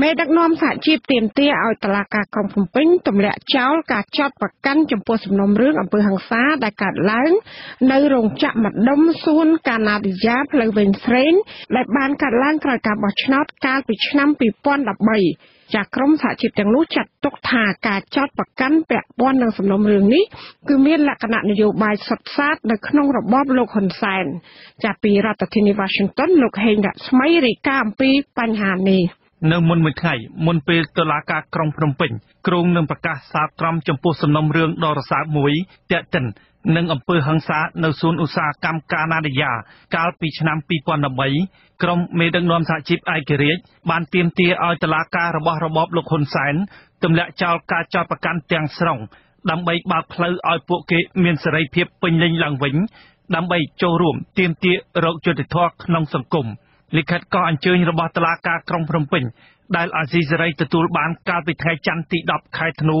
មេដឹកនាំសហជីពទាមទារឲ្យតុលាការក្រុងភ្នំពេញទម្លាក់ចោលការចោទប្រកាន់ចំពោះសំណុំរឿងអំពើហិង្សាដែលកើតឡើង នៅរោងចក្រម្ដុំសួនកាណាឌីយ៉ាផ្លូវវែងស្រេងដែលបានកើតឡើងក្រោយការបោះឆ្នោតកាលពីឆ្នាំ2013ចាក្រមសហជីពទាំងនោះចាត់ទុកថាការចោទប្រកាន់ពាក់ព័ន្ធនឹងសំណុំរឿងនេះគឺមានលក្ខណៈនយោបាយសុទ្ធសាធនៅក្នុងរបបលោកហ៊ុនសែនចាពីរដ្ឋធានី Washington លោកហេងរស្មីរាយការណ៍អំពីបញ្ហានេះ នៅមុនមួយថ្ងៃមុនពេលតុលាការក្រុងភ្នំពេញគ្រងនឹងប្រកាសសាលក្រមចំពោះសំណុំរឿងដ៏រសើបមួយតាក់ទិននឹងអំពើហិង្សានៅសួនឧស្សាហកម្មកាណាឌីយ៉ាកាលពីឆ្នាំ2013ក្រុមមេដឹកនាំសហជីពឯករាជ្យបានទាមទារឲ្យតុលាការរបស់របបលោកហ៊ុនសែនទម្លាក់ចោលការចោទប្រកាន់ទាំងស្រុងដើម្បីបើកផ្លូវឲ្យពួកគេមានសេរីភាពពេញលេញឡើងវិញដើម្បីចូលរួមទាមទាររកយុត្តិធម៌ក្នុងសង្គម។ លិខិតកោះអញ្ជើញរបស់តុលាការក្រុងភ្នំពេញដែលអាស៊ីសេរីទទួលបានកាលពីថ្ងៃច័ន្ទទី10ខែធ្នូ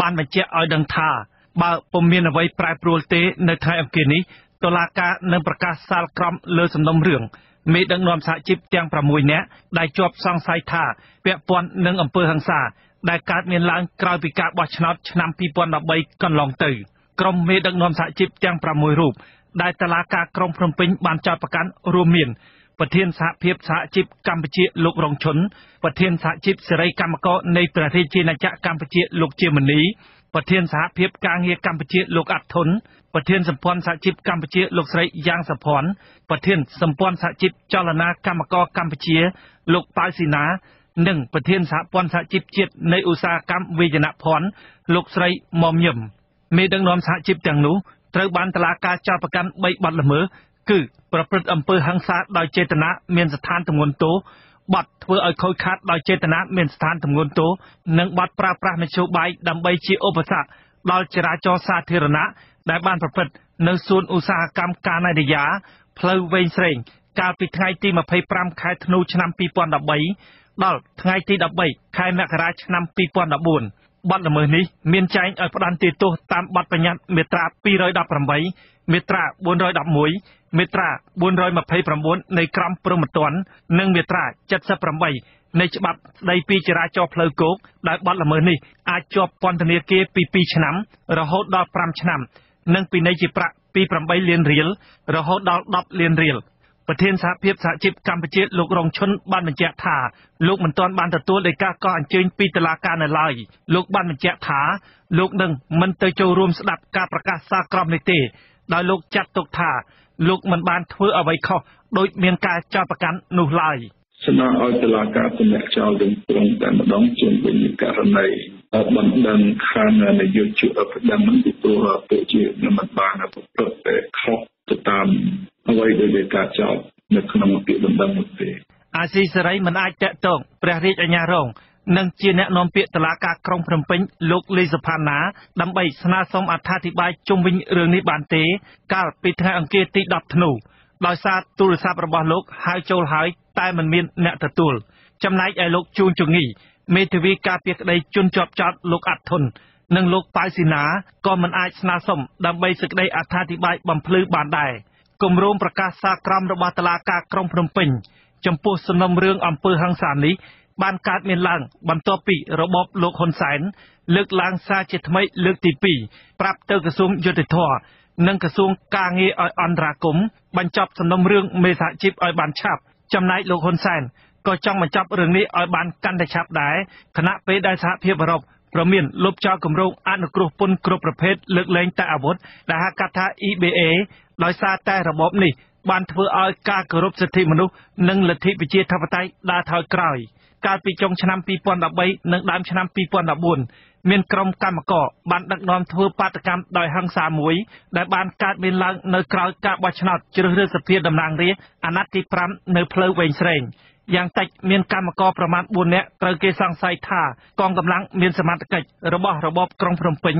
បានបញ្ជាក់ឲ្យដឹងថាបើពុំមានអ្វីប្រែប្រួលទេនៅថ្ងៃអង្គារនេះតុលាការនឹងប្រកាសសាលក្រមលើសំណុំរឿងមេដឹកនាំសហជីពទាំង6នាក់ដែលជាប់សង្ស័យថាពាក់ព័ន្ធនឹងអំពើហិង្សាដែលកើតមានឡើងក្រោយពីការបោះឆ្នោតឆ្នាំ2013កន្លងទៅក្រុមមេដឹកនាំសហជីពទាំង6រូបដែលតុលាការក្រុងភ្នំពេញបានចោទប្រកាន់រួមមាន ប្រធានសហភាពសហជីពកម្ពុជាលោករងឈុនប្រធានសហជីពសេរីកម្មករនៃព្រះរាជាណាចក្រកម្ពុជាលោកជាមនីប្រធានសហភាពការងារកម្ពុជាលោកអាត់ធុនប្រធានសម្ព័ន្ធសហជីពកម្ពុជាលោកស្រីយ៉ាងសុភ័ណ្ឌប្រធានសម្ព័ន្ធសហជីពចលនាកម្មករកម្ពុជាលោកប៉ៅស៊ីណានិងប្រធានសហព័ន្ធសហជីពជាតិនៃឧស្សាហកម្មវេយនភ័ណ្ឌលោកស្រីមុំញឹមមេដឹកនាំសហជីពទាំងនោះត្រូវបានតឡាការចោទប្រកាន់3បទល្មើស គឺប្រព្រឹត្តអំពើហិង្សាដោយចេតនាមានស្ថានទម្ងន់ទោសបទធ្វើឲ្យខូចខាតដោយចេតនាមានស្ថានទម្ងន់ទោសនិងបទប្រើប្រាស់មធ្យោបាយដើម្បីជាឧបសគ្គដល់ចរាចរណ៍សាធារណៈដែលបានប្រព្រឹត្តនៅសួនឧស្សាហកម្មកាណាឌីយ៉ាផ្លូវវែងស្រេងកាលពីថ្ងៃទី25ខែធ្នូឆ្នាំ2013ដល់ថ្ងៃទី13ខែមករាឆ្នាំ2014បទល្មើសនេះមានចែងឲ្យផ្ដន្ទាទោសតាមបទបញ្ញត្តិមាត្រា218 មាត្រា411មាត្រា429នៃក្រមព្រហ្មទណ្ឌនិងមាត្រា78នៃច្បាប់ស្តីពីចរាចរណ៍ផ្លូវគោកដែលបទល្មើសនេះអាចជាប់ពន្ធនាគារពី2ឆ្នាំរហូតដល់5ឆ្នាំ និងពិន័យជាប្រាក់ពី8លានរៀលរហូតដល់10លានរៀលប្រធានសហភាពសហជីពកម្ពុជាលោករងឈុនបានបញ្ជាក់ថាលោកមិនទាន់បានទទួលដីកាកោះអញ្ជើញពីតុលាការនៅឡើយលោកបានបញ្ជាក់ថាលោកនឹងមិនទៅចូលរួមស្ដាប់ការប្រកាសសាលក្រមនេះទេ ដោយលោកចាត់ទុកថាលោកមិនបានធ្វើអ្វីខុសដោយមានការចោទប្រកាន់នោះឡើយស្នើឲ្យតុលាការទម្លាក់ចោលរឿងព្រមតែម្ដងជុំវិញករណីបណ្ដឹងខាងនយោជកបណ្ដឹងពីព្រោះពួកជាមិនបានប្រព្រឹត្តតែខុសទៅតាមអ្វីដែលវាការចោទនៅក្នុងពាក្យបណ្ដឹងនោះទេអាស៊ីសេរីមិនអាចតកតងព្រះរាជអាជ្ញារង និងជាអ្នកនាំពាក្យតុលាការក្រុងភ្នំពេញលោកលីសុផាណាដើម្បីស្នើសុំអត្ថាធិប្បាយជុំវិញរឿងនេះបានទេ កាលពីថ្ងៃអង្គារទី10ធ្នូដោយសារទូរស័ព្ទរបស់លោកហៅចូលហើយតែមិនមានអ្នកទទួលចំណែកឯលោកជួនជងីមេធាវីការពារក្តីជន់ជាប់ចោតលោកអាត់ធុននិងលោកប៉ៅស៊ីណាក៏មិនអាចស្នើសុំដើម្បីសេចក្តីអត្ថាធិប្បាយបំភ្លឺបានដែរគម្រោងប្រកាសសាក្រមរបស់តុលាការក្រុងភ្នំពេញចំពោះសំណុំរឿងអំពើហិង្សានេះ បានកើតមានឡើង បន្ទាប់ពីរបបលោកហ៊ុនសែនលើកឡើងសារជាថ្មីលើកទី2ប្រាប់ទៅក្រសួងយុតិធធនិងក្រសួងការងារឲ្យអន្តរាគមបញ្ចប់សំណុំរឿងមេសហជីពឲ្យបានឆាប់ចំណែកលោកហ៊ុនសែនក៏ចង់បញ្ចប់រឿងនេះឲ្យបានកាន់តែឆាប់ដែរខណៈពេលដែលសហភាពអឺរ៉ុបប្រមានលុបចោលគម្រោងអនុគ្រោះពន្ធគ្រប់ប្រភេទលើកលែងតែអាវុធដែលហៅកាត់ថា EBA ដោយសារតែរបបនេះបានធ្វើឲ្យការគោរពសិទ្ធិមនុស្សនិងលទ្ធិប្រជាធិបតេយ្យដើរថយក្រោយ។ កាលពីចុងឆ្នាំ2013និងដើមឆ្នាំ2014មានក្រុមកម្មករបានដឹកនាំធ្វើបាតកម្មដោយហិង្សាមួយដែលបានកើតមានឡើងនៅក្រៅការបោះឆ្នោតជ្រើសរើសសភាតំណាងរាស្ត្រអាណត្តិទី5នៅផ្លូវវែងស្រេងយ៉ាងតិចមានកម្មករប្រមាណ4នាក់ត្រូវគេសង្ស័យថាកងកម្លាំងមានសមត្ថកិច្ចរបស់របបក្រុងភ្នំពេញ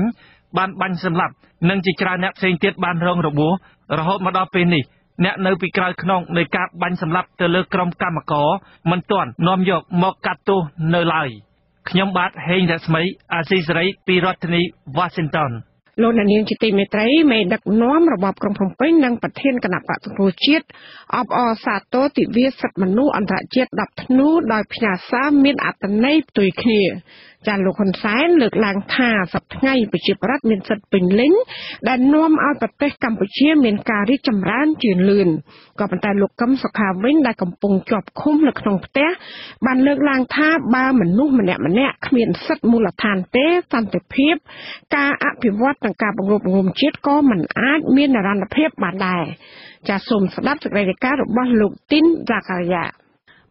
បានបាញ់សម្លាប់និងជាច្រើនអ្នកផ្សេងទៀតបានរងរបួសរហូតមកដល់ពេលនេះ អ្នកនៅពីក្រោយខ្នងនៃការបាញ់សម្លាប់ទៅលើក្រុមកម្មករមិនទាន់នាំយកមកកាត់ទោសនៅឡើយខ្ញុំបាទហេងរស្មីអាស៊ីសេរីពីរដ្ឋធានី Washington លោកនាងជាទីមេត្រីមេដឹកនាំរបបក្រុងភ្នំពេញនិងប្រធានគណៈបក្សសង្គ្រោះជាតិអបអរសាទរទិវាសិទ្ធិមនុស្សអន្តរជាតិ10ធ្នូដោយផ្ញើសារមានអត្ថន័យផ្ទុយគ្នា ចាលោកហ៊ុនសែនលើកឡើងថាសប្តាហ៍ថ្ងៃប្រជាប្រដ្ឋមានសិទ្ធិពេញលេញដែលនាំឲ្យប្រទេសកម្ពុជាមានការរីកចម្រើនជឿនលឿនក៏ប៉ុន្តែលោកកឹមសុខាវិញដែលកំពុងជាប់ឃុំនៅក្នុងផ្ទះបានលើកឡើងថាបើមនុស្សម្នាក់ម្នាក់គ្មានសិទ្ធិមូលដ្ឋានទេសន្តិភាព ការអភិវឌ្ឍនិងការបង្រួបបង្រួមជាតិក៏មិនអាចមាននិរន្តរភាពបានដែរចាសសូមស្ដាប់សេចក្តីរាយការណ៍របស់លោកទីនហ្សាការីយ៉ា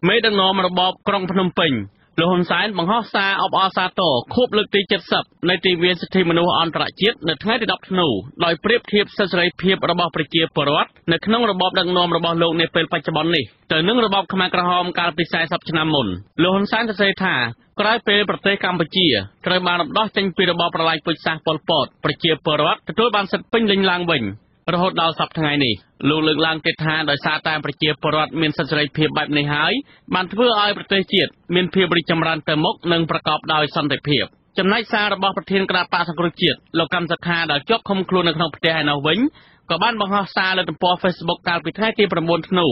មេដឹកនាំរបបក្រុងភ្នំពេញ លោកហ៊ុនសែនបង្ហោះសារអបអរសាទរខួបលើកទី70នៃទិវាសិទ្ធិមនុស្សអន្តរជាតិនៅថ្ងៃទី10ធ្នូដោយប្រៀបធៀបសិទ្ធិសេរីភាពរបស់ប្រជាពលរដ្ឋនៅក្នុងរបបដឹកនាំរបស់លោកនាពេលបច្ចុប្បន្ននេះទៅនឹងរបបខ្មែរក្រហមកាលពី40ឆ្នាំមុនលោកហ៊ុនសែនសរសេរថាក្រោយពេលប្រទេសកម្ពុជាត្រូវបានរំដោះចេញពីរបបប្រល័យពូជសាសន៍ប៉ុលពតប្រជាពលរដ្ឋទទួលបានសិទ្ធិពេញលេញឡើងវិញរហូតដល់សប្តាហ៍ថ្ងៃនេះ លោកលើកឡើងទៀតថាដោយសារតែប្រជាពលរដ្ឋមានសិទ្ធិសេរីភាពបែបនេះហើយបានធ្វើឲ្យប្រទេសជាតិមានភាពរីកចម្រើនទៅមុខនិងប្រកបដោយសន្តិភាពចំណែកសាររបស់ប្រធានគណៈបកសង្គ្រោះជាតិលោកកម្មសខាដែលជាប់ឃុំខ្លួននៅក្នុងផ្ទះឯនោះវិញក៏បានបង្ហោះសារលើទំព័រ Facebook កាលពីថ្ងៃទី9ធ្នូ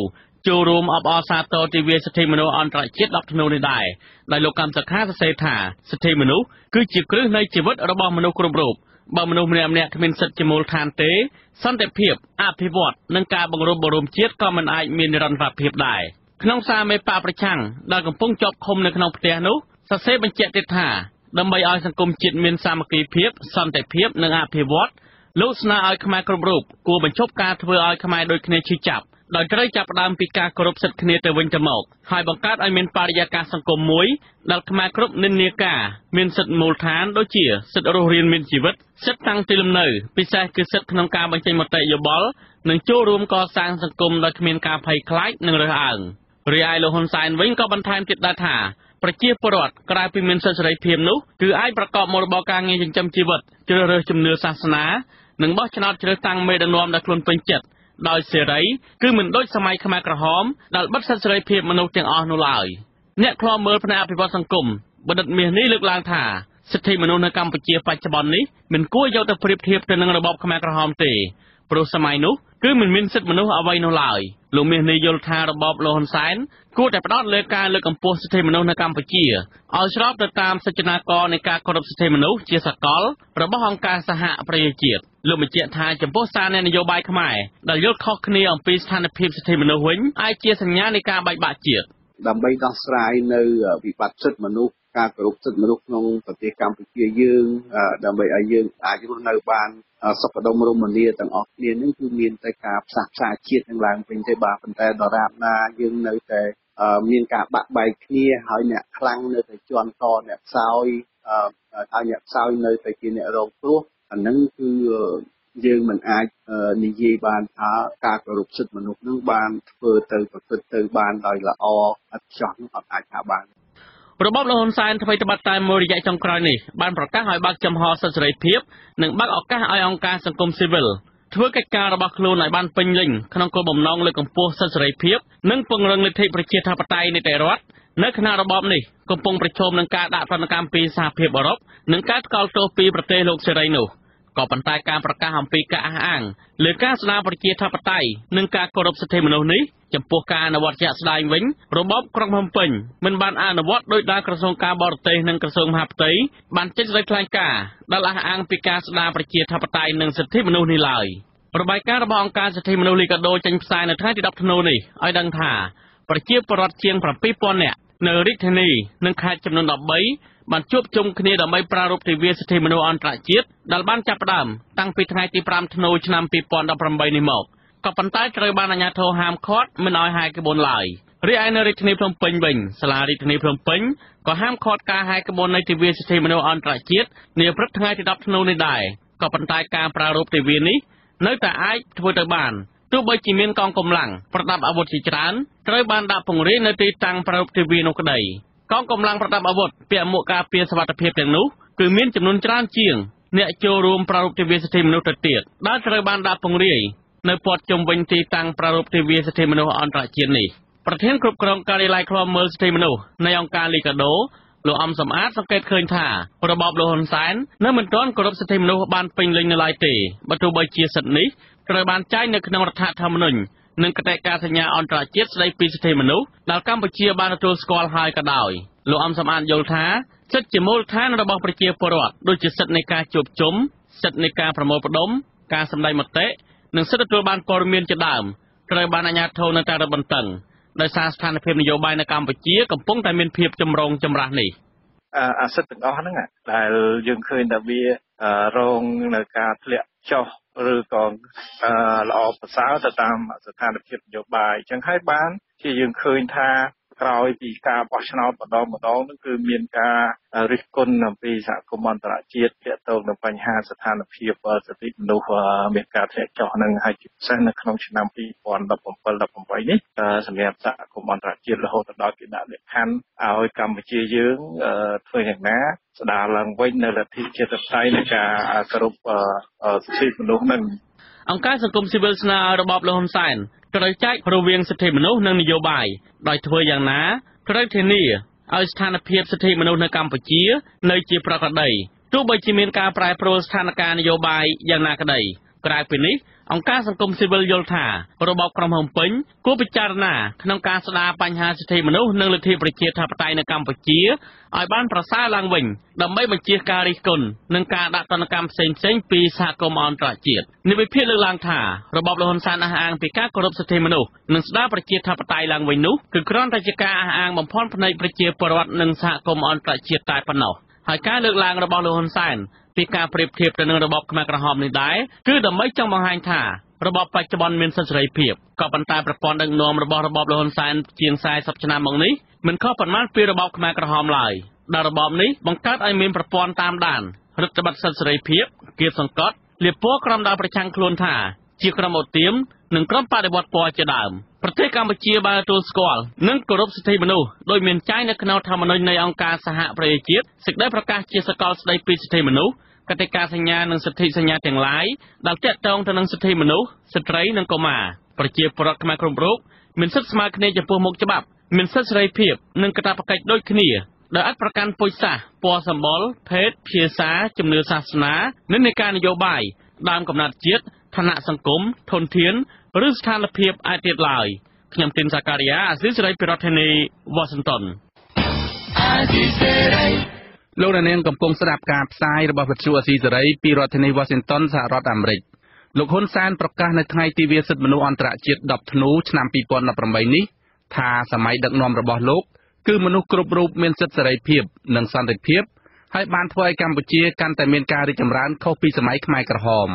ចូលរួមអបអរសាទរទិវាសិទ្ធិមនុស្សអន្តរជាតិ10ធ្នូនេះដែរដោយលោកកម្មសខាសរសេរថាសិទ្ធិមនុស្សគឺជាគ្រឹះនៃជីវិតរបស់មនុស្សគ្រប់រូប បើមនុស្សម្នាក់ម្នាក់គ្មានសិទ្ធិជាមូលដ្ឋានទេសន្តិភាពអភិវឌ្ឍនិងការបង្រួបបង្រួមជាតិក៏មិនអាចមាននិរន្តរភាពដែរក្នុងសារមេបកប្រឆាំងដែលកំពុងជាប់ឃុំនៅក្នុងផ្ទះនោះសរសេរបញ្ជាក់ទៀតថាដើម្បីឲ្យសង្គមជាតិមានសាមគ្គីភាពសន្តិភាពនិងអភិវឌ្ឍលោកស្នើឲ្យខ្មែរគ្រប់រូបគួរបញ្ឈប់ការធ្វើឲ្យខ្មែរដូចគ្នាឈឺចាប់ ដោយត្រូវចាប់ផ្ដើមពីការគោរពសិទ្ធិគ្នាទៅវិញទៅមកហើយបង្កើតឲ្យមានបរិយាកាសសង្គមមួយដែលខ្មែរគ្រប់និន្នាការមានសិទ្ធិមូលដ្ឋានដូចជាសិទ្ធិរស់រានមានជីវិតសិទ្ធិតាំងទីលំនៅពិសេសគឺសិទ្ធិក្នុងការបញ្ចេញមតិយោបល់និងចូលរួមកសាងសង្គមដោយគ្មានការភ័យខ្លាចនិងរើសអើងរីឯលោកហ៊ុនសែនវិញក៏បន្ថែមទៀតដែរថាប្រជាពលរដ្ឋក្រៅពីមានសិទ្ធិសេរីភាពនោះគឺអាចប្រកបមុខរបរការងារចិញ្ចឹមជីវិតជ្រើសរើសជំនឿសាសនានិងបោះឆ្នោតជ្រើសតាំងមេដឹកនាំដែលខ្លួនពេញចិត្ត ដោយសេរីគឺមិនដូចសម័យខ្មែរក្រហមដែលបិទសិទ្ធិសេរីភាពមនុស្សទាំងអស់នោះឡើយអ្នកខ្លោមើលផ្នែកអភិវឌ្ឍសង្គមបណ្ឌិតមាសនេះលើកឡើងថាសិទ្ធិមនុស្សនៅកម្ពុជាបច្ចុប្បន្ននេះមិនគួរយកទៅប្រៀបធៀបទៅនឹងរបបខ្មែរក្រហមទេព្រោះសម័យនោះគឺមិនមានសិទ្ធិមនុស្សអ្វីនោះឡើយលោកមាសនេះយល់ថារបបលោកហ៊ុនសែនគួរតែផ្ដោតលើការលើកកម្ពស់សិទ្ធិមនុស្សនៅកម្ពុជាឲ្យស្របទៅតាមសេចក្ដីកនៃការគោរពសិទ្ធិមនុស្សជាសកលរបស់អង្គការសហប្រជាជាតិ លោកបញ្ជាក់ថាចំពោះសារនៃនយោបាយខ្មែរដែលយល់ខុសគ្នាអំពីស្ថានភាពសិទ្ធិមនុស្សវិញអាចជាសញ្ញានៃការបែកបាក់ជាតិដើម្បីដោះស្រាយនៅវិបត្តិសិទ្ធិមនុស្សការគោរពសិទ្ធិមនុស្សក្នុងប្រទេសកម្ពុជាយើងដើម្បីឲ្យយើងអាចរស់នៅបានសុខដុមរមនាទាំងអស់គ្នានឹងគឺមានតែការផ្សះផ្សាជាតិនឹងឡើងវិញទេបាទប៉ុន្តែដរាបណាយើងនៅតែមានការបាក់បែកគ្នាហើយអ្នកខ្លាំងនៅតែជន់កអ្នកខ្សោយហើយអ្នកខ្សោយនៅតែជាអ្នករងគ្រោះ អានឹងគឺយើងមិនអាចនិយាយបានថាការគោរពសិទ្ធិមនុស្សនឹងបានធ្វើទៅប្រព្រឹត្តទៅបានដោយល្អឥតខ្ចោះនោះអត់អាចថាបានរបបលហ៊ុនសែនថ្មីត្បិតតែមួយរយៈចុងក្រោយនេះបានប្រកាសឲ្យបើកចំហសិទ្ធិសេរីភាពនិងបើកឱកាសឲ្យអង្គការសង្គមស៊ីវិលធ្វើកិច្ចការរបស់ខ្លួនឲ្យបានពេញលេញក្នុងគោលបំណងលើកកម្ពស់សិទ្ធិសេរីភាពនិងពង្រឹងលទ្ធិប្រជាធិបតេយ្យនីតិរដ្ឋនៅខណៈរបបនេះកំពុងប្រឈមនឹងការដាក់ទណ្ឌកម្មពីសហភាពអឺរ៉ុបនិងការថ្កោលទោសពីប្រទេសលោកសេរីនោះ ក៏ប៉ុន្តែការប្រកាសអំពីការអះអាងលើការស្ដារប្រជាធិបតេយ្យនិងការគោរពសិទ្ធិមនុស្សនេះចំពោះការអនុវត្តជាក់ស្ដែងវិញរបបក្រុងភ្នំពេញមិនបានអនុវត្តដោយដែលក្រសួងការបរទេសនិងក្រសួងមហាផ្ទៃបានចេញសេចក្តីថ្លែងការណ៍ដែលអះអាងពីការស្ដារប្រជាធិបតេយ្យនិងសិទ្ធិមនុស្សនេះឡើយរបាយការណ៍របស់អង្គការសិទ្ធិមនុស្សលីកាដូចេញផ្សាយនៅថ្ងៃទី10ធ្នូនេះឲ្យដឹងថាប្រជាពលរដ្ឋជាង7000នាក់ នៅរាជធានីនិងខេត្តចំនួន13បានជួបជុំគ្នាដើម្បីប្រារព្ធទិវាសិទ្ធិមនុស្សអន្តរជាតិដែលបានចាប់ផ្ដើមតាំងពីថ្ងៃទី5ធ្នូឆ្នាំ2018នេះមកក៏ប៉ុន្តែត្រូវបានអាជ្ញាធរហាមឃាត់មិនឲ្យហាយក្បួនឡើយរីឯនៅរាជធានីភ្នំពេញវិញសាលារាជធានីភ្នំពេញក៏ហាមឃាត់ការហាយក្បួននៃទិវាសិទ្ធិមនុស្សអន្តរជាតិនាព្រឹកថ្ងៃទី10ធ្នូនេះដែរក៏ប៉ុន្តែការប្រារព្ធទិវានេះនៅតែអាចធ្វើទៅបាន ទោះបីជាមានកងកម្លាំងប្រដាប់អាវុធជាច្រើនត្រូវបានដាក់ពង្រាយនៅទីតាំងប្រារព្ធទិវានោះក្តីកងកម្លាំងប្រដាប់អាវុធពាក់មួកការពារសុវត្ថិភាពទាំងនោះគឺមានចំនួនច្រើនជាងអ្នកចូលរួមប្រារព្ធទិវាសិទ្ធិមនុស្សទៅទៀតដែលត្រូវបានដាក់ពង្រាយនៅព័ទ្ធជុំវិញទីតាំងប្រារព្ធទិវាសិទ្ធិមនុស្សអន្តរជាតិនេះប្រធានគ្រប់គ្រងការិយាល័យឃ្លាំមើលសិទ្ធិមនុស្សនៃអង្គការលីកាដូ លោកអំសំអាតសង្កេតឃើញថារបបលោកហ៊ុនសែននៅមិនទាន់គោរពសិទ្ធិមនុស្សបានពេញលេញនៅឡើយទេបើទោះបីជាសិទ្ធិនេះត្រូវបានចែងនៅក្នុងរដ្ឋធម្មនុញ្ញនិងគតិការសញ្ញាអន្តរជាតិស្តីពីសិទ្ធិមនុស្សដែលកម្ពុជាបានទទួលស្គាល់ហើយក៏ដោយលោកអំសំអាតយល់ថាសិទ្ធិជាមូលដ្ឋានរបស់ប្រជាពលរដ្ឋដូចជាសិទ្ធិនៃការជួបជុំសិទ្ធិនៃការប្រមូលផ្ដុំការសម្ដែងមតិនិងសិទ្ធិទទួលបានព័ត៌មានជាដើមត្រូវបានអាជ្ញាធរនៅតែរឹតបន្តឹង ដោយសារស្ថានភាពនយោបាយនៅកម្ពុជាកំពុងតែមានភាពចម្រូងចម្រាសនេះអាសិទ្ធទាំងអស់ហ្នឹងដែលយើងឃើញថាវារងនៅការធ្លាក់ចុះឬក៏ល្អប្រសើរទៅតាមស្ថានភាពនយោបាយអញ្ចឹងហើយបាន ជាយើងឃើញថា ក្រោយពីការបោះឆ្នោតម្ដងម្ដងនឹងគឺមានការរិះគន់អំពីសហគមន៍អន្តរជាតិទាក់ទងនឹងបញ្ហាស្ថានភាពសិទ្ធិមនុស្សមានការធ្លាក់ចុះនឹងហើយជាពិសេសនៅក្នុងឆ្នាំ2017 18នេះសម្រាប់សហគមន៍អន្តរជាតិរហូតដល់គេដាក់លក្ខខណ្ឌឲ្យកម្ពុជាយើងធ្វើយ៉ាងណាស្ដារឡើងវិញនៅលទ្ធិជាតិបតៃនៃការគោរពសិទ្ធិមនុស្សនឹងអង្គការសង្គមស៊ីវិលស្នើឲ្យរបបលហ៊ុនសែន ត្រូវចែករវាងសិទ្ធិមនុស្សនិងនយោបាយដោយធ្វើយ៉ាងណាត្រូវធានាឲ្យស្ថានភាពសិទ្ធិមនុស្សនៅកម្ពុជា នៅជាប្រក្រតីទោះបីជាមានការប្រែប្រួលស្ថានភាពនយោបាយយ៉ាងណាក្តី ក្រៅពីនេះអង្គការសង្គមស៊ីវិលយល់ថារបបក្រុងភ្នំពេញគួរពិចារណាក្នុងការស្ដារបញ្ហាសិទ្ធិមនុស្សនិងលទ្ធិប្រជាធិបតេយ្យនៅកម្ពុជាឲ្យបានប្រសើរឡើងវិញដើម្បីបញ្ជៀសការរិះគន់និងការដាក់ទណ្ឌកម្មផ្សេងៗពីសហគមន៍អន្តរជាតិនិវិភាគលើកឡើងថារបបលហ៊ុនសែនអះអាងពីការគោរពសិទ្ធិមនុស្សនិងស្ដារប្រជាធិបតេយ្យឡើងវិញនោះគឺគ្រាន់តែជាការអះអាងបំផន់ភ្នែកប្រជាពលរដ្ឋនិងសហគមន៍អន្តរជាតិតែប៉ុណ្ណោះហើយការលើកឡើងរបស់លោកហ៊ុនសែន ពីការប្រៀបធៀបទៅនឹងរបបខ្មែរក្រហមនេះដែរគឺដើម្បីចង់បង្ហាញថារបបបច្ចុប្បន្នមានសិទ្ធិសេរីភាពក៏ប៉ុន្តែប្រព័ន្ធដឹកនាំរបស់របបលហ៊ុនសែនជាង40ឆ្នាំមកនេះមិនខុសប៉ុន្មានពីរបបខ្មែរក្រហមឡើយដែលរបបនេះបង្កើតឲ្យមានប្រព័ន្ធតាមដានរដ្ឋបတ်សិទ្ធិសេរីភាពគៀបសង្កត់លៀបពណ៌ក្រំដៅប្រឆាំងខ្លួនថា ជាក្រុមអូទៀម និងក្រុមបដិវត្តពណ៌ជាដើមប្រទេសកម្ពុជាបានទទួលស្គាល់និងគោរពសិទ្ធិមនុស្សដោយមានចែងនៅក្នុងធម្មនុញ្ញនៃអង្គការសហប្រជាជាតិសេចក្តីប្រកាសជាសកលស្តីពីសិទ្ធិមនុស្សកតិកាសញ្ញានិងសិទ្ធិសញ្ញាទាំងឡាយដែលទាក់ទងទៅនឹងសិទ្ធិមនុស្សស្ត្រីនិងកុមារប្រជាពលរដ្ឋខ្មែរគ្រប់រូបមានសិទ្ធិស្មើគ្នាចំពោះមុខច្បាប់មានសិទ្ធិសេរីភាពនិងកាតព្វកិច្ចដូចគ្នាដោយអត់ប្រកាន់ពូជសាសន៍ពណ៌សម្បុរភេទភាសាជំនឿសាសនានិន្នាការនយោបាយដើមកំណត់ជាតិឋានៈសង្គមធនធាន ឬស្ថានភាពឯទៀតឡើយខ្ញុំទីនសាការីយ៉ាអាស៊ីសេរីពីរដ្ឋធានីវ៉ាស៊ីនតោនអាស៊ីសេរីលោកនាងកំពុងស្ដាប់ការផ្សាយរបស់វិទ្យុអស៊ីសេរីពីរដ្ឋធានី Washington សហរដ្ឋអាមេរិកលោកហ៊ុនសែនប្រកាសនៅថ្ងៃទិវាសិទ្ធិមនុស្សអន្តរជាតិ10ធ្នូឆ្នាំ2018នេះថាសម័យដឹកនាំរបស់លោកគឺមនុស្សគ្រប់រូបមានសិទ្ធិសេរីភាពនិងសន្តិភាពហើយបានធ្វើឲ្យកម្ពុជាកាន់តែមានការរីកចម្រើនខុសពីសម័យខ្មែរក្រហម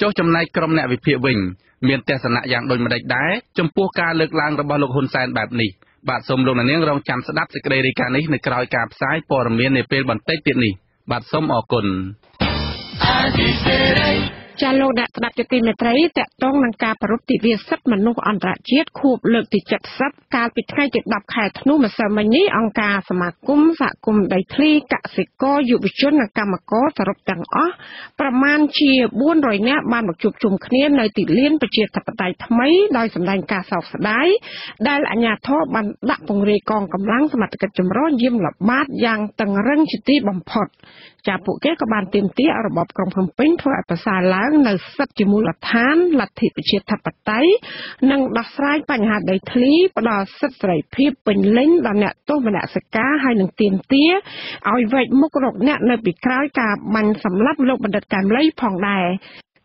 ចុះចំណែកក្រុមអ្នកវិភាគវិញ មានទស្សនៈយ៉ាងដូចម្តេចដែរចំពោះការលើកឡើងរបស់លោកហ៊ុនសែនបែបនេះបាទសូមលោកនាងរងចាំស្ដាប់សេចក្តីរាយការណ៍នេះនៅក្រោយការផ្សាយព័ត៌មាននាពេលបន្តិចទៀតនេះបាទសូមអរគុណចាលោកអ្នកស្ដាប់ជាទីមេត្រីតកតងនឹងការប្រពៃទិវាសិទ្ធិមនុស្សអន្តរជាតិខួបលើកទី70កាលពីថ្ងៃទី10ខែធ្នូម្សិលមិញនេះអង្គការសមាគមសហគមន៍ដីធ្លីកសិករយុវជននិងកម្មករសរុបទាំងអស់ប្រមាណជា400នាក់បានមកជួបជុំគ្នានៅទីលានប្រជាធិបតេយ្យថ្មីដោយសម្ដែងការសោកស្ដាយដែលអាជ្ញាធរបានដាក់ពង្រាយកងកម្លាំងសមត្ថកិច្ចចម្រុះយាមល្បាតយ៉ាងតឹងរឹងជាទីបំផុតចាពួកគេក៏បានទាមទារឲ្យរបបក្រុងភ្នំពេញធ្វើឲ្យប្រសើរឡើងនៅសិទ្ធិជាមូលដ្ឋានលទ្ធិប្រជាធិបតេយ្យនិងដោះស្រាយបញ្ហាដីធ្លីផ្ដល់សិទ្ធិសេរីភាពពេញលេញដល់អ្នកទោសមនសិការហើយនឹងទាមទារឲ្យវែកមុខរកអ្នកនៅពីក្រោយការបាញ់សម្លាប់លោកបណ្ឌិតកែមលីផងដែរ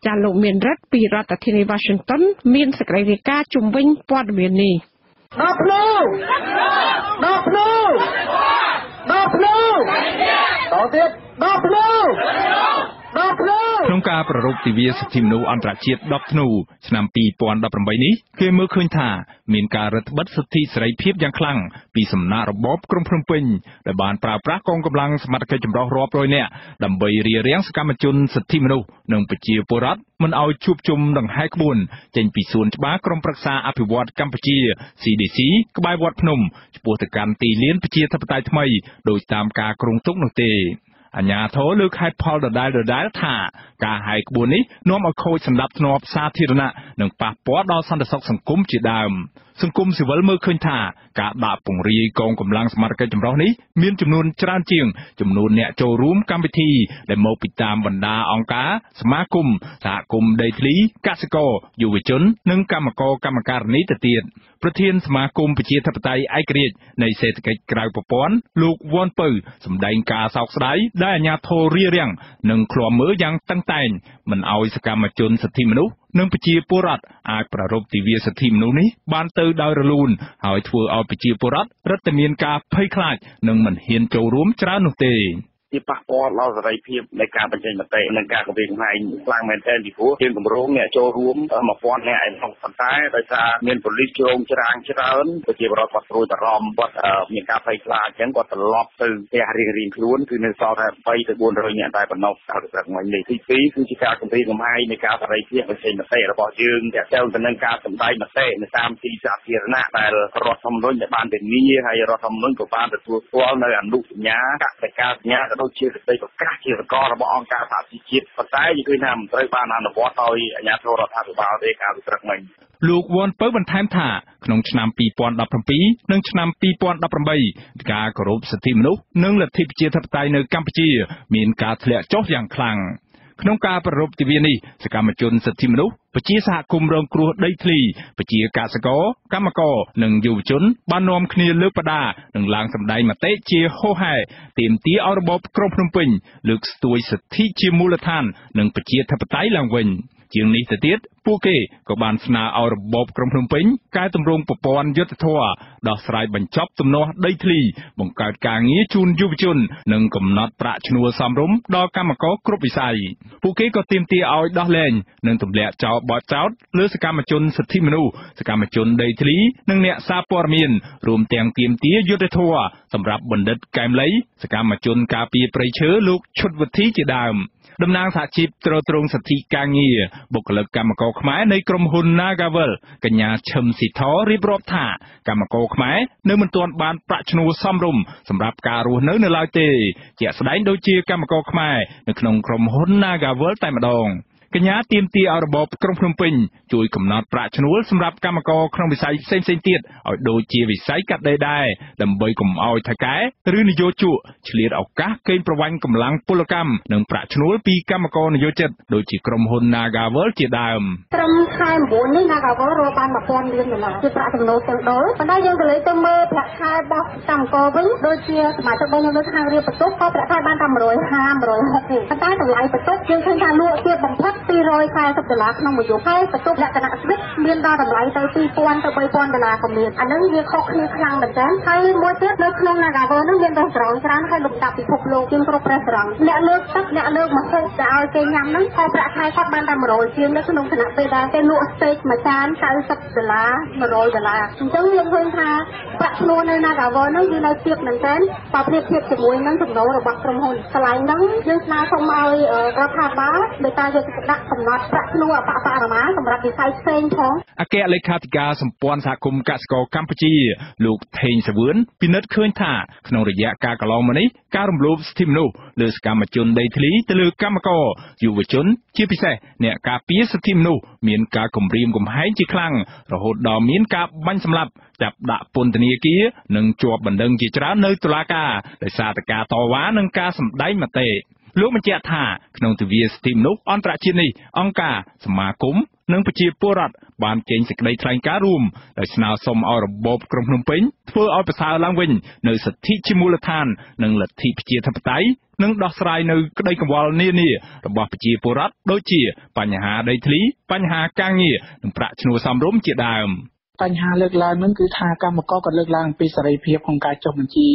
ចាលោកមានរិទ្ធពីរដ្ឋធានី Washington មានសេចក្តីរាយការណ៍ជំវិញព័ត៌មាននេះដល់ភ្នូដល់ភ្នូដល់ភ្នូដល់ទៀតដល់ភ្នូ ក្នុងការប្រារព្ធទិវាសិទ្ធិមនុស្សអន្តរជាតិ10ធ្នូឆ្នាំ2018នេះគេមើលឃើញថាមានការរឹតបន្តឹងសិទ្ធិសេរីភាពយ៉ាងខ្លាំងពីសំណាក់របបក្រុងភ្នំពេញដែលបានប្រើប្រាស់កងកម្លាំងសមត្ថកិច្ចចម្រុះរាប់រយនាក់ដើម្បីរារាំងសកម្មជនសិទ្ធិមនុស្សនិងប្រជាពលរដ្ឋមិនឲ្យជួបជុំដង្ហែក្បួនចេញពីសួនច្បារក្រុមប្រឹក្សាអភិវឌ្ឍកម្ពុជា CDC ក្បែរវត្តភ្នំឆ្ពោះទៅកាន់ទីលានប្រជាធិបតេយ្យថ្មីដោយតាមការគ្រោងទុកនោះទេ អាញាធរលើកហេតុផលដដែលដដែលថាការហាយក្បួននេះនាំឲ្យខូចសម្ដាប់ធ្នាប់សាធារណៈនិងប៉ះពាល់ដល់សន្តិសុខសង្គមជាដើម សង្គមស៊ីវិលមើលឃើញថាការដាក់ពង្រាយកងកម្លាំងសមត្ថកិច្ចចម្រុះនេះមានចំនួនច្រើនជាងចំនួនអ្នកចូលរួមកម្មវិធីដែលមកពីតាមបណ្ដាអង្គការសមាគមសហគមន៍ដីធ្លីកសិករយុវជន និងកម្មករកម្មការិនីទៅទៀតប្រធានសមាគមប្រជាធិបតេយ្យឯករាជ្យនៃសេដ្ឋកិច្ចក្រៅប្រព័ន្ធលោកវ៉ាន់ពៅសម្ដែងការសោកស្ដាយដែលអាជ្ញាធររារាំងនិងឃ្លាំមើលយ៉ាងតឹងតែងមិនឲ្យសកម្មជនសិទ្ធិមនុស្ស និងប្រជាពលរដ្ឋអាចប្រារព្ធទិវាសិទ្ធិមនុស្សនេះបានទៅដោយរលូន ហើយធ្វើឲ្យប្រជាពលរដ្ឋរឹតតែមានការភ័យខ្លាច និងមិនហ៊ានចូលរួមច្រើននោះទេ ជាប៉ះពាល់ដល់សេរីភាពនៃការបញ្ចេញមតិនិងការគម្រាមកំហែងខ្លាំងមែនទែនពីព្រោះជាគម្រោងអ្នកចូលរួម1000នាក់ឯនោះប៉ុន្តែដោយសារមានប៉ូលីសជ្រោងច្រាងច្រើនប្រជាពលរដ្ឋគាត់ព្រួយបារម្ភគាត់មានការភ័យខ្លាចអញ្ចឹងគាត់ត្រឡប់ទៅផ្ទះរៀងរៀងខ្លួនគឺនៅសល់តែ3ទៅ400នាក់តែប៉ុណ្ណោះដល់ព្រឹកមិញនេះទី2គឺជាការគម្រាមកំហែងនៃការសេរីភាពបញ្ចេញមតិរបស់យើងទាក់ទងទៅនឹងការសម្ដែងមតិនៅតាមទីសាធារណៈដែលរដ្ឋធម្មនុញ្ញដែលបានធានាហើយរដ្ឋធម្មនុញ្ញក៏បានទទួលស្គាល់នៅអនុសញ្ញាកសិកាសញ្ញាក៏ដូចជាសេចក្តីប្រកាសជាសកលរបស់អង្គការសហជីវជាតិប៉ុន្តែយើងឃើញថាមិនត្រូវបានអនុវត្តដោយអាជ្ញាធររដ្ឋាភិបាលទេកាលពីព្រឹកមិញលោកវ៉ាន់ពៅបន្ថែមថាក្នុងឆ្នាំ2017និងឆ្នាំ2018ការគោរពសិទ្ធិមនុស្សនិងលទ្ធិប្រជាធិបតេយ្យនៅកម្ពុជា មានការធ្លាក់ចុះយ៉ាងខ្លាំង។ ក្នុងការប្រារព្ធទិវានេះសកម្មជនសិទ្ធិមនុស្សប្រជាសហគមន៍រងគ្រោះដីធ្លីប្រជាកសិករកម្មករនិងយុវជន បាននាំគ្នាលើកបដានិងឡើងសម្ដែងមតិជាហូហែទាមទារឲ្យរបបក្រុងភ្នំពេញលើកស្ទួយសិទ្ធិជាមូលដ្ឋាន និងប្រជាធិបតេយ្យឡើងវិញ។ ជាងនេះទៅទៀតពួកគេក៏បានស្នើឲ្យរបបក្រុងភ្នំពេញកែតម្រង់ប្រព័ន្ធយុទ្ធធរដោះស្រាយបញ្ចប់ទំនាស់ដីធ្លី បង្កើតការងារជូនយុវជន និងកំណត់ប្រាក់ឈ្នួលសមរម្យដល់កម្មករគ្រប់វិស័យពួកគេក៏ទាមទារឲ្យដោះលែងនិងទម្លាក់ចោលបទចោទលើសកម្មជនសិទ្ធិមនុស្សសកម្មជនដីធ្លី និងអ្នកសារព័ត៌មានរួមទាំងទាមទារយុត្តិធម៌សម្រាប់បណ្ឌិតកែមលីសកម្មជនការពារព្រៃឈើលោកឈុតវិធីជាដើម តំណាងសហជីពត្រួតត្រងសិទ្ធិការងារបុគ្គលិកកម្មករខ្មែរនៃក្រុមហ៊ុន Nagavel កញ្ញាឈឹមស៊ីធរៀបរាប់ថាកម្មករខ្មែរនៅមិនទាន់បានប្រាក់ឈ្នួលសមរម្យសម្រាប់ការរស់នៅនៅឡើយទេជាក់ស្ដែងដូចជាកម្មករខ្មែរនៅក្នុងក្រុមហ៊ុន Nagavel តែម្ដង។ កញ្ញាទាមទារឲ្យរបបក្រុងភ្នំពេញជួយកំណត់ប្រាក់ឈ្នួលសម្រាប់កម្មករក្នុងវិស័យផ្សេងៗទៀតឲ្យដូចជាវិស័យកាត់ដេរដែរដើម្បីកុំឲ្យថៅកែឬនយោជកឆ្លៀតឱកាសកេងប្រវ័ញ្ចកម្លាំងពលកម្មនិងប្រាក់ឈ្នួលពីកម្មករនយោជិតដូចជាក្រុមហ៊ុន Nagavel ជាដើមត្រឹមខែ9នេះ Nagavel រកបាន1000លានដុល្លារជាប្រាក់ចំណូលទាំងដុលប៉ុន្តែយើងក៏លើទៅមើលប្រាក់ខែរបស់កម្មករវិញដូចជាសមាជិករបស់យើងនៅខាងរៀបបន្ទប់ក៏ប្រាក់ខែបានតែ150 160ប៉ុន្តែតម្លៃបន្ទប់យើងឃើញថាលក់ជាបំផុត240ដុល្លារក្នុងមួយយប់ហើយបន្ទប់លក្ខណៈស្វិតមានដល់តម្លៃទៅ2000ទៅ3000ដុល្លារក៏មានអានឹងវាខុសគ្នាខ្លាំងមែនទែនហើយមួយទៀតនៅក្នុង Nagavel នោះមានរេស្តូរ៉ង់ច្រើនហើយលំដាប់ពិភពលោកជាងគ្រប់រេស្តូរ៉ង់អ្នកលើកទឹកអ្នកលើកម្ហូបដែលឲ្យគេញ៉ាំហ្នឹងខុសប្រាក់ខែគាត់បានតែ100ជាងនៅក្នុងគណៈពេលដែលគេលក់ស្តេកមួយចាន90ដុល្លារ100ដុល្លារអញ្ចឹងយើងឃើញថាប្រាក់ឈ្នួលនៅ Nagavel ហ្នឹងវានៅទាបមែនទែនបើប្រៀបធៀបជាមួយនឹងចំណូលរបស់ក្រុមហ៊ុនកន្លែងហ្នឹងយើងស្នើសុំឲ្យរដ្ឋាភិបាលដោយការយកចិត្តទុកដាក់កំណត់ប្រាក់ឈ្នួលអបអបរមាសម្រាប់វិស័យផ្សេងផងអគ្គលេខាធិការសម្ព័ន្ធសហគមន៍កសិករកម្ពុជា លោកថេងសវឿនពិនិត្យឃើញថាក្នុងរយៈកាលកន្លងមកនេះការរំលោភសិទ្ធិមនុស្សលើសកម្មជនដីធ្លីទៅលើកម្មករយុវជន ជាពិសេសអ្នកការពារសិទ្ធិមនុស្សមានការគំរាមកំហែងជាខ្លាំងរហូតដល់មានការបាញ់សម្លាប់ចាប់ដាក់ពន្ធនាគារនិងជាប់បណ្ដឹងជាច្រើននៅតុលាការដោយសារតែការតវ៉ានិងការសម្ដែងមតិ លោកបញ្ជាក់ថាក្នុងទិវាសិទ្ធិមនុស្សអន្តរជាតិនេះអង្គការសមាគមនិងប្រជាពលរដ្ឋបានចេញសេចក្តីថ្លែងការណ៍រួមដោយស្នើសុំឲ្យរបបក្រុងភ្នំពេញធ្វើឲ្យប្រសើរឡើងវិញនៅសិទ្ធិជាមូលដ្ឋាន និងលទ្ធិប្រជាធិបតេយ្យនិងដោះស្រាយនៅក្តីកង្វល់នានារបស់ប្រជាពលរដ្ឋដូចជា បញ្ហាដីធ្លីបញ្ហាការងារនិងប្រាក់ឈ្នួលសមរម្យជាដើម។ បញ្ហាលើកឡើងនឹងគឺថាកម្មកករក៏លើកឡើងអំពីសេរីភាពក្នុងការចុះបញ្ជី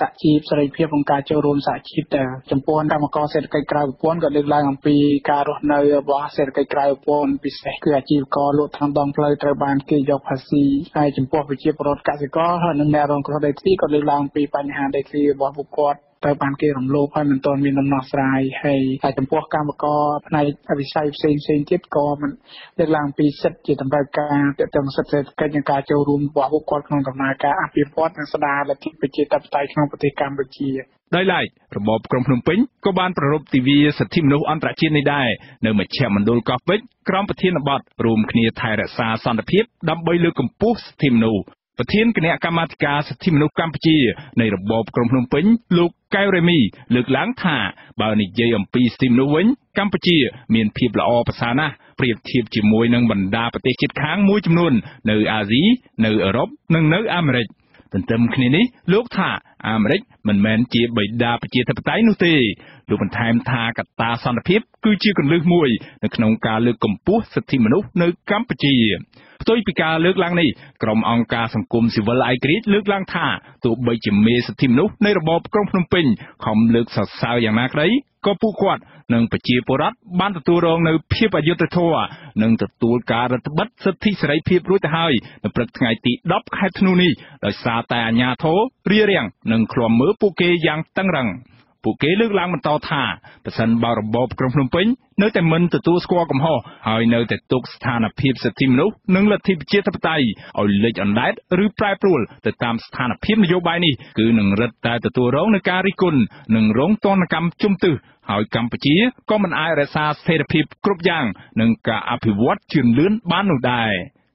សហជីពសេរីភាពក្នុងការចូលរួមសហជីពតែចំពោះកម្មកករសេដ្ឋកិច្ចក្រៅប្រព័ន្ធក៏លើកឡើងអំពីការរស់នៅរបស់សេដ្ឋកិច្ចក្រៅប្រព័ន្ធពិសេសគឺអាជីវករលក់តាមដងផ្លូវត្រូវបានគេយកភាសីហើយចំពោះប្រជាពលរដ្ឋកសិករហើយនិងអ្នករងគ្រោះដីធ្លីក៏លើកឡើងអំពីបញ្ហាដីធ្លីរបស់ពួកគាត់ ទៅបានគេរំលោភហើយមិនទាន់មានដំណោះស្រាយហើយហើយចំពោះកម្មករផ្នែកវិស័យផ្សេងផ្សេងទៀតក៏មិនលើកឡើងពីសិទ្ធិជាតម្រូវការទាក់ទងសិទ្ធិសេដ្ឋកិច្ចនិងការចូលរួមរបស់ពួកគាត់ក្នុងដំណើរការអភិវឌ្ឍនិងស្ដារលទ្ធិប្រជាធិបតេយ្យក្នុងប្រទេសកម្ពុជាដោយឡែករបបក្រុងភ្នំពេញក៏បានប្រារព្ធទិវាសិទ្ធិមនុស្សអន្តរជាតិនេះដែរនៅមជ្ឈមណ្ឌលកោះពេជ្រក្រោមប្រធានបទរួមគ្នាថែរក្សាសន្តិភាពដើម្បីលើកកម្ពស់សិទ្ធិមនុស្ស ប្រធានគណៈកម្មាធិការសិទ្ធិមនុស្សកម្ពុជានៃរបបក្រុងភ្នំពេញលោកកៅរេមី លើកឡើងថាបើនិយាយអំពីសិទ្ធិមនុស្សវិញកម្ពុជា មានភាពល្អប្រសើរណាស់ប្រៀបធៀបជាមួយនឹងបណ្ដាប្រទេសជិតខាងមួយចំនួន នៅអាស៊ីនៅអឺរ៉ុបនិងនៅអាមេរិកទន្ទឹមគ្នានេះលោកថាអាមេរិកមិនមែនជាបិតាប្រជាធិបតេយ្យនោះទេ លោកបន្ថែមថាកត្តាសន្តិភាព គឺជាគន្លឹះមួយនៅក្នុងការលើកកម្ពស់សិទ្ធិមនុស្សនៅកម្ពុជាផ្ទុយពីការលើកឡើងនេះក្រុមអង្គការសង្គមស៊ីវិលឯករាជ្យលើកឡើងថាទោះបីជាមេសិទ្ធិមនុស្សនៃរបបក្រុងភ្នំពេញខំលើកសរសើរយ៉ាងណាក្តីក៏ពួកគាត់និងប្រជាពលរដ្ឋបានទទួលរងនៅភាពអយុត្តិធម៌និងទទួលការរឹតបន្តឹងសិទ្ធិសេរីភាពរួចទៅហើយនៅព្រឹកថ្ងៃទី10ខែធ្នូនេះដោយសារតែអាជ្ញាធររារាំងនិងឃ្លាំមើលពួកគេយ៉ាងតឹងរ៉ឹង។ ពួកគេលើកឡើងបន្តថាប្រសិនបើរបបក្រុងភ្នំពេញនៅតែមិនទទួលស្គាល់កំហុសហើយនៅតែទុកស្ថានភាពសិទ្ធិមនុស្សនិងលទ្ធិប្រជាធិបតេយ្យឲ្យលេចអណ្ដែតឬប្រែប្រួលទៅតាមស្ថានភាពនយោបាយនេះគឺនឹងរឹតតែទទួលរងនឹងការរិះគន់និងរងទណ្ឌកម្មជំទិះហើយកម្ពុជាក៏មិនអាចរក្សាស្ថិរភាពគ្រប់យ៉ាងនិងការអភិវឌ្ឍជឿនលឿនបាននោះដែរ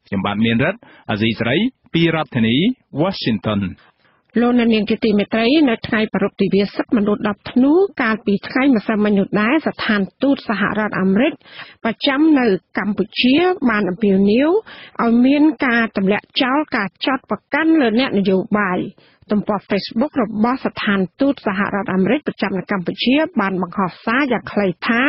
ខ្ញុំបាទមានរិទ្ធអាស៊ីសេរីពីរដ្ឋធានី Washington លោកអ្នកនាងជាទីមេត្រីនៅថ្ងៃប្រពៃទិវាសិទ្ធិមនុស្ស10ធ្នូកាលពីថ្ងៃម្សិលមិញនោះដែរស្ថានទូតសហរដ្ឋអាមេរិកប្រចាំនៅកម្ពុជា បានអំពាវនាវឲ្យមានការទម្លាក់ចោលការចោទប្រកាន់លើអ្នកនយោបាយទំព័រ Facebook របស់ស្ថានទូតសហរដ្ឋអាមេរិកប្រចាំនៅកម្ពុជា បានបង្ហោះសារយ៉ាងខ្លីថា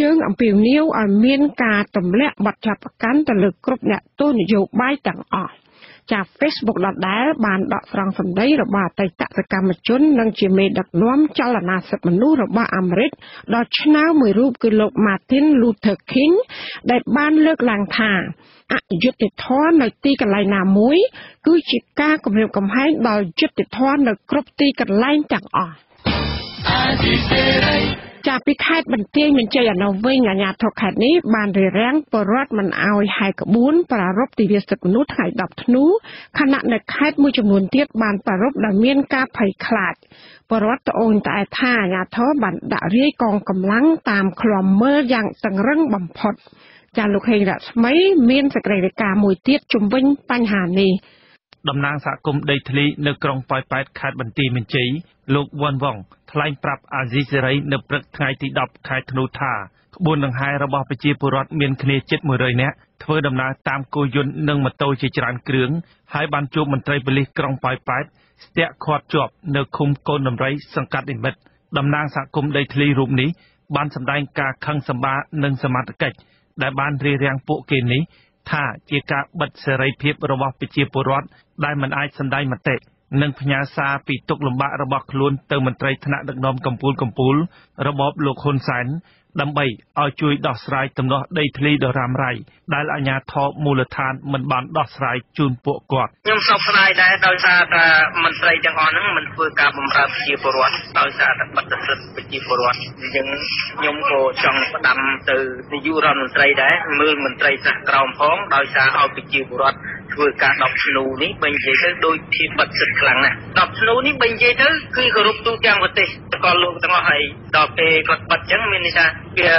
យើងអំពាវនាវឲ្យមានការទម្លាក់បទចោទប្រកាន់ទៅលើគ្រប់អ្នកទោសនយោបាយទាំងអស់ ចាស់ Facebook ដដែលបានដកស្រង់សម្ដីរបស់អតីតសកម្មជន និងជាមេដឹកនាំចលនាសិទ្ធិមនុស្សរបស់អាមេរិកដ៏ឆ្នើមមួយរូបគឺលោក Martin Luther King ដែលបានលើកឡើងថាអយុត្តិធម៌នៅទីកន្លែងណាមួយ គឺជាការគំរាមកំហែងដល់យុត្តិធម៌នៅគ្រប់ទីកន្លែងទាំងអស់ ចាប់ពីខេត្តបន្ទាយមានជ័យអនុវិញអាជ្ញាធរខេត្តនេះបានរារាំងបរដ្ឋមិនអោយហែកក្បួនប្រារព្ធទិវាសិទ្ធិមនុស្សថ្ងៃ10ធ្នូខណៈនៅខេត្តមួយចំនួនទៀតបានប្រារព្ធដោយមានការភ័យខ្លាចបរដ្ឋត្អូញត្អែថាអាជ្ញាធរបានដាក់រាយកងកម្លាំងតាមឃ្លាំមើលយ៉ាងតឹងរឹងបំផុតចាលោកហេងរស្មី មានសេចក្តីរាយការណ៍មួយទៀតជំវិញបញ្ហានេះ តំណាងសហគមន៍ដីធ្លីនៅក្រុងប៉ោយប៉ែតខេត្តបន្ទាយមានជ័យលោកវ៉ាន់វ៉ងថ្លែងប្រាប់អាស៊ីសេរីនៅព្រឹកថ្ងៃទី10ខែធ្នូថាក្បួនដង្ហែរបស់ប្រជាពលរដ្ឋមានគ្នាជិត100នាក់ធ្វើដំណើរតាមគោយន្តនិងម៉ូតូជាច្រើនគ្រឿងហើយបានជួបមន្ត្រីប៉ូលីសក្រុងប៉ោយប៉ែតស្ទាក់ឃាត់ជាប់នៅឃុំកូនដំរីសង្កាត់និមិត្តតំណាងសហគមន៍ដីធ្លីរូបនេះបានសម្ដែងការខឹងសម្បារនិងសមត្ថកិច្ចដែលបានរារាំងពួកគេនេះថាជាការបិទសេរីភាពរបស់ប្រជាពលរដ្ឋ ដែលមិនអាចសម្ដែងមតិនិងផ្ញើសារពីទុកលំបាករបស់ខ្លួនទៅមន្ត្រីថ្នាក់ដឹកនាំកម្ពុជាកម្ពុជារបបលោកហ៊ុនសែន ដើម្បីឲ្យជួយដោះស្រាយទំនាស់ដីធ្លីដ៏រ៉ាំរ៉ៃដែលអាជ្ញាធរមូលដ្ឋានមិនបានដោះស្រាយជូនពួកគាត់ខ្ញុំសោកស្ដាយដែរដោយសារតែមន្ត្រីទាំងអស់ហ្នឹងមិនធ្វើការបម្រើប្រជាពលរដ្ឋដោយសារតែបទសិទ្ធិប្រជាពលរដ្ឋយើងខ្ញុំក៏ចង់ផ្ដាំទៅនាយករដ្ឋមន្ត្រីដែរមើលមន្ត្រីសាសក្រោមផងដោយសារឲ្យប្រជាពលរដ្ឋធ្វើការដប់ធ្នូនេះបើនិយាយទៅដូចជាបិទសិទ្ធខ្លាំងណាស់ដប់ធ្នូនេះបើនិយាយទៅគឺគោរពទូទាំងប្រទេសក៏លោកទាំងអស់ហើយដល់ពេលគាត់បិទអញ្ចឹងមានន័យថា វា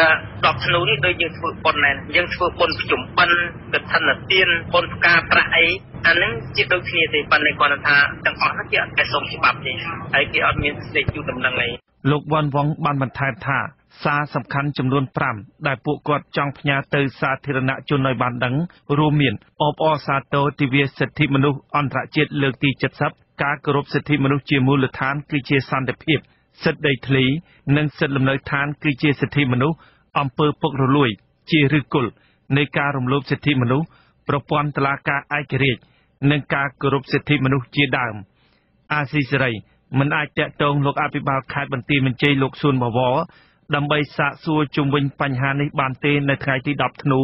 ដប់ធ្នូនេះដូចយើងធ្វើប៉ុនណែនយើងធ្វើប៉ុនប្រជុំបិណ្ឌកឋិនទានប៉ុនផ្កាប្រាក់អីអានឹងជាដូចគ្នាទេប៉ុន្តែគាត់ថាទាំងអស់ហ្នឹងគេអត់កែសុំច្បាប់ទេហើយគេអត់មានស្លេកជួដំណឹងអីលោកវ៉ាន់វងបានបន្ថែមថាសារសំខាន់ចំនួន5ដែលពួកគាត់ចង់ផ្ញើទៅសាធារណជនឲ្យបានដឹងរួមមានអបអរសាទរទិវាសិទ្ធិមនុស្សអន្តរជាតិលើកទី70ការគោរពសិទ្ធិមនុស្សជាមូលដ្ឋានគឺជាសន្តិភាព សិទ្ធិដីធ្លី និងសិទ្ធិលំនៅឋានគឺជាសិទ្ធិមនុស្សអំពើពុករលួយ ជាឫសគល់នៃការរំលោភសិទ្ធិមនុស្សប្រព័ន្ធតុលាការឯករាជ្យនិងការគោរពសិទ្ធិមនុស្សជាដើម អាស៊ីសេរីមិនអាចតាក់ទងលោកអភិបាលខេត្តបន្ទាយមានជ័យលោកសួនបវរដើម្បីសាកសួរជុំវិញបញ្ហានេះបានទេនៅថ្ងៃទី10ធ្នូ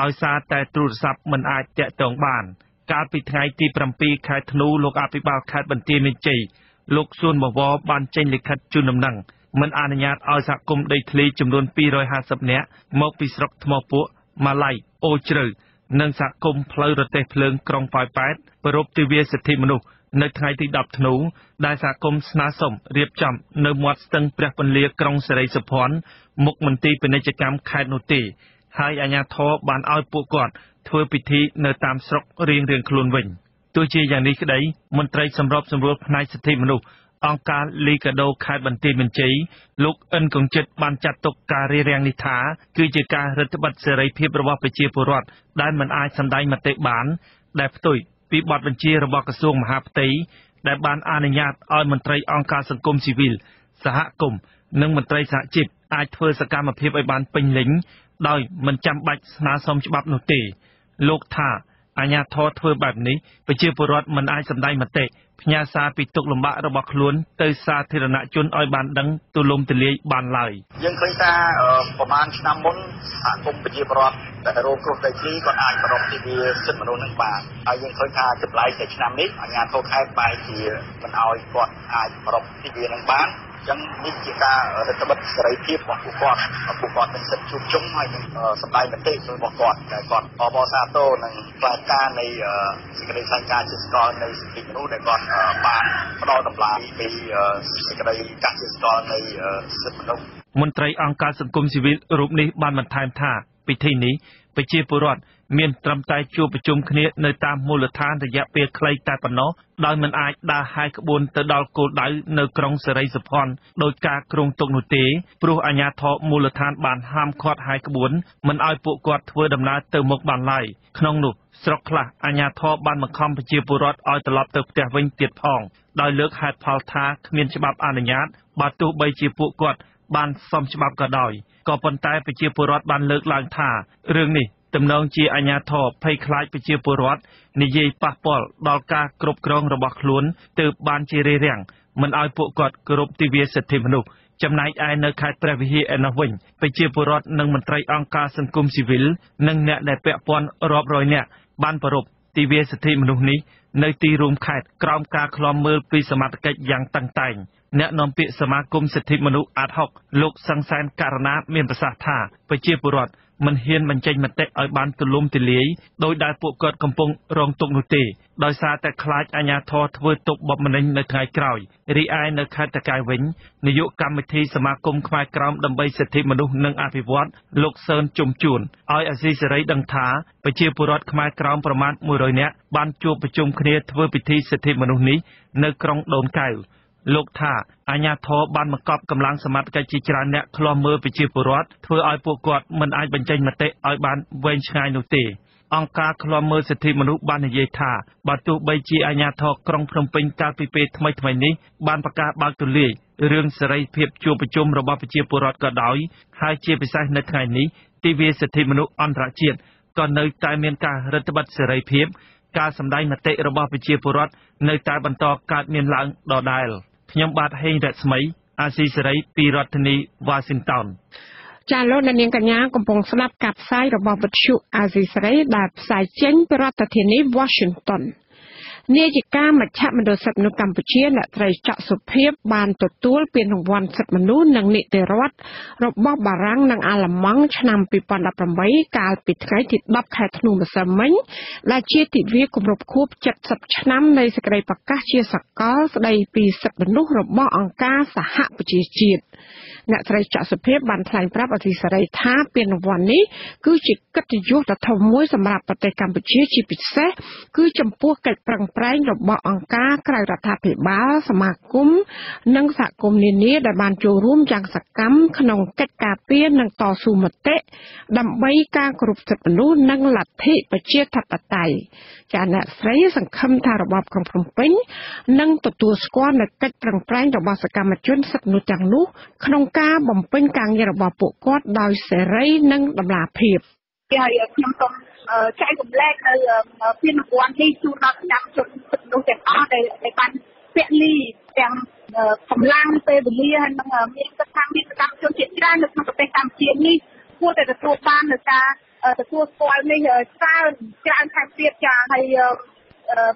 ដោយសារតែទូរស័ព្ទមិនអាចតាក់ទងបាន កាលពីថ្ងៃទី7ខែធ្នូលោកអភិបាលខេត្តបន្ទាយមានជ័យ លោកសួនបវរបានចេញលិខិតជូនដំណឹងមិនអនុញ្ញាតឲ្យសហគមន៍ដីធ្លីចំនួន250នាក់មកពីស្រុកថ្មពួកម៉ាឡៃអូជ្រៅនិងសហគមន៍ផ្លូវរទេះភ្លើងក្រុងប៉ោយប៉ែតប្រពៃទិវាសិទ្ធិមនុស្សនៅថ្ងៃទី10ធ្នូដែលសហគមន៍ស្នើសុំរៀបចំនៅមាត់ស្ទឹងព្រះពន្លាក្រុងសេរីសុភ័ណ្ឌមុខមន្ទីរពាណិជ្ជកម្មខេត្តនោះទេហើយអាជ្ញាធរបានឲ្យពួកគាត់ធ្វើពិធីនៅតាមស្រុករៀងៗខ្លួនវិញ ទោះជាយ៉ាងនេះក្តីមន្ត្រីសម្របសម្រួលផ្នែកសិទ្ធិមនុស្សអង្គការលីកាដូខេត្តបន្ទាយមានជ័យលោកអិនកុងចិត្តបានចាត់ទុកការរារាំងនេះថាគឺជាការរឹតបន្តឹងសេរីភាពរបស់ប្រជាពលរដ្ឋដែលមិនអាចសម្ដែងមតិបាន ដែលផ្ទុយពីបទបញ្ជារបស់ក្រសួងមហាផ្ទៃដែលបានអនុញ្ញាតឲ្យមន្ត្រីអង្គការសង្គមស៊ីវិលសហគមន៍និងមន្ត្រីសហជីពអាចធ្វើសកម្មភាពឲ្យបានពេញលេញដោយមិនចាំបាច់ស្នើសុំច្បាប់នោះទេលោកថា អាញាធរធ្វើបែបនេះប្រជាពលរដ្ឋមិនអាចសម្ដែងមតិផ្ញើសារពីទុកលំបាករបស់ខ្លួនទៅសាធារណជនឲ្យបានដឹងទូលំទូលាយបានឡើយយើងឃើញថាប្រហែលឆ្នាំមុនសហគមន៍ប្រជាពលរដ្ឋដែលរងគ្រោះដីធ្លីក៏អាចប្រកទិវាសិទ្ធិមនុស្សនឹងបានហើយយើងឃើញថាចម្លែកតែឆ្នាំនេះអាជ្ញាធរខេត្តបែរជាមិនឲ្យគាត់អាចប្រកទិវានឹងបាន ចឹងនេះជាការរដ្ឋបិទសេរីភាពរបស់ពួកគាត់ពួកគាត់មានសិទ្ធិជួបជុំហើយនឹងសម្ដែងមតិរបស់គាត់ដែលគាត់អបអរសាទរនឹងផ្លាកការនៃសេចក្តីថ្លែងការណ៍ជាស្គាល់នៃសិទ្ធិមនុស្សដែលគាត់បានផ្ដល់តម្លៃពីសេចក្តីកាត់ជាស្គាល់នៃសិទ្ធិមនុស្សមន្ត្រីអង្គការសង្គមស៊ីវិលរូបនេះបានបន្ថែមថាពិធីនេះប្រជាពលរដ្ឋ មានត្រឹមតែជួបប្រជុំគ្នានៅតាមមូលដ្ឋានរយៈពេលខ្លីតែប៉ុណ្ណោះដោយមិនអាចដើរហាយក្បួនទៅដល់គោលដៅនៅក្រុងសេរីសុភ័ណ្ឌដោយការគ្រោងទុកនោះទេព្រោះអាជ្ញាធរមូលដ្ឋានបានហាមឃាត់ហាយក្បួនមិនឲ្យពួកគាត់ធ្វើដំណើរទៅមុខបានឡើយក្នុងនោះស្រុកខ្លះអាជ្ញាធរបានបង្ខំប្រជាពលរដ្ឋឲ្យត្រឡប់ទៅផ្ទះវិញទៀតផងដោយលើកហេតុផលថាគ្មានច្បាប់អនុញ្ញាតបើទោះបីជាពួកគាត់បានសមច្បាប់ក៏ដោយក៏ប៉ុន្តែប្រជាពលរដ្ឋបានលើកឡើងថារឿងនេះ ទំនងជាអាញាធរភ័យខ្លាចប្រជាពលរដ្ឋនិយាយប៉ះពាល់ដល់ការគ្រប់គ្រងរបស់ខ្លួនទើបបានជារារាំងមិនឲ្យពួកគាត់គោរពទិវាសិទ្ធិមនុស្សចំណែកឯនៅខេត្តព្រះវិហារឯណោះវិញប្រជាពលរដ្ឋនិងមន្ត្រីអង្គការសង្គមស៊ីវិលនិងអ្នកដែលពាក់ព័ន្ធរាប់រយនាក់បានប្រពទិវាសិទ្ធិមនុស្សនេះនៅទីរួមខេត្តក្រោមការឃ្លាំមើលពីសមត្ថកិច្ចយ៉ាងតឹងតែងអ្នកនាំពាក្យសមាគមសិទ្ធិមនុស្សអាត6លោកសង្សានករណាមានប្រសាសន៍ថាប្រជាពលរដ្ឋ មិនហ៊ានបញ្ចេញមតិឲ្យបានទូលំទូលាយដោយដែលពួកគាត់កំពុងរងទុក្ខនោះទេដោយសារតែខ្លាចអាជ្ញាធរធ្វើទុកបុកម្នេញនៅថ្ងៃក្រោយរីឯនៅខេត្តតកែវវិញនាយកកម្មវិធីសមាគមខ្មែរក្រមដើម្បីសិទ្ធិមនុស្សនិងអភិវឌ្ឍលោកសឿនជុំជួនឲ្យអាស៊ីសេរីដឹងថាប្រជាពលរដ្ឋខ្មែរក្រមប្រមាណ100នាក់បានជួបប្រជុំគ្នាធ្វើពិធីសិទ្ធិមនុស្សនេះនៅក្រុងដូនកែវ លោកថាអាញាធរបានបង្កប់កម្លាំងសមត្ថកិច្ចជាច្រើនអ្នកឃ្លាំមើលប្រជាពលរដ្ឋធ្វើឲ្យពួកគាត់មិនអាចបញ្ចេញមតិឲ្យបានវែងឆ្ងាយនោះទេអង្គការឃ្លាំមើលសិទ្ធិមនុស្សបាននិយាយថាបើទោះបីជាអាញាធរក្រុងភ្នំពេញកាលពីពេលថ្មីថ្មីនេះបានប្រកាសបើកទូលាយរឿងសេរីភាពជួបប្រជុំរបស់ប្រជាពលរដ្ឋក៏ដោយហើយជាពិសេសនៅថ្ងៃនេះទិវាសិទ្ធិមនុស្សអន្តរជាតិក៏នៅតែមានការរឹតបន្តឹងសេរីភាពការសម្ដែងមតិរបស់ប្រជាពលរដ្ឋនៅតែបន្តកើតមានឡើងដដែល។ ខ្ញុំបាទហេងរស្មី អាស៊ីសេរីពីរដ្ឋធានីវ៉ាស៊ីនតោនចាលោកនាងកញ្ញាកំពុងស្ដាប់ការផ្សាយរបស់វិទ្យុអាស៊ីសេរីដែលផ្សាយចេញពីរដ្ឋធានី Washington នាយិកាមជ្ឈមណ្ឌលសិទ្ធិមនុស្សកម្ពុជាអ្នកត្រីច័កសុភាព បានទទួលពានរង្វាន់សិទ្ធិមនុស្សនិងនីតិរដ្ឋរបស់បារាំងនិងអាល្លឺម៉ង់ឆ្នាំ2018កាលពីថ្ងៃទី10ខែធ្នូម្សិលមិញដែលជាទិវាគម្រប់ខួប70ឆ្នាំនៃសេចក្តីប្រកាសជាសកលស្តីពីសិទ្ធិមនុស្សរបស់អង្គការសហប្រជាជាតិ អ្នកស្រីច័ក្សសុភាពបានថ្លែងប្រាប់អធិសេរីថាពានរង្វាន់នេះគឺជាកិត្តិយសដ៏ធំមួយសម្រាប់ប្រទេសកម្ពុជាជាពិសេសគឺចំពោះកិច្ចប្រឹងប្រែងរបស់អង្គការក្រៅរដ្ឋាភិបាលសមាគមនិងសហគមន៍នានាដែលបានចូលរួមយ៉ាងសកម្មក្នុងកិច្ចការពារនិងតស៊ូមតិដើម្បីការគោរពសិទ្ធិមនុស្សនិងលទ្ធិប្រជាធិបតេយ្យចាអ្នកស្រីសង្ឃឹមថារបបក្រុងភ្នំពេញនឹងទទួលស្គាល់នូវកិច្ចប្រឹងប្រែងរបស់សកម្មជនសិទ្ធិមនុស្សទាំងនោះក្នុងការបំពេញការងាររបស់ពួកគាត់ដោយសេរីនិងតម្លាភាពហើយខ្ញុំសូមចែករំលែកនៅពានរង្វាន់នេះជូនដល់កម្មជនសិទ្ធិមនុស្សទាំងអស់ដែលបានពលីទាំងកម្លាំងពេលវេលាហើយនឹងមានសិទ្ធិមានសកម្មជនជាច្រើននៅក្នុងប្រទេសកម្ពុជានេះគួរតែទទួលបាននៅការទទួលស្គាល់នេះច្រើនច្រើនថែមទៀតចាហើយ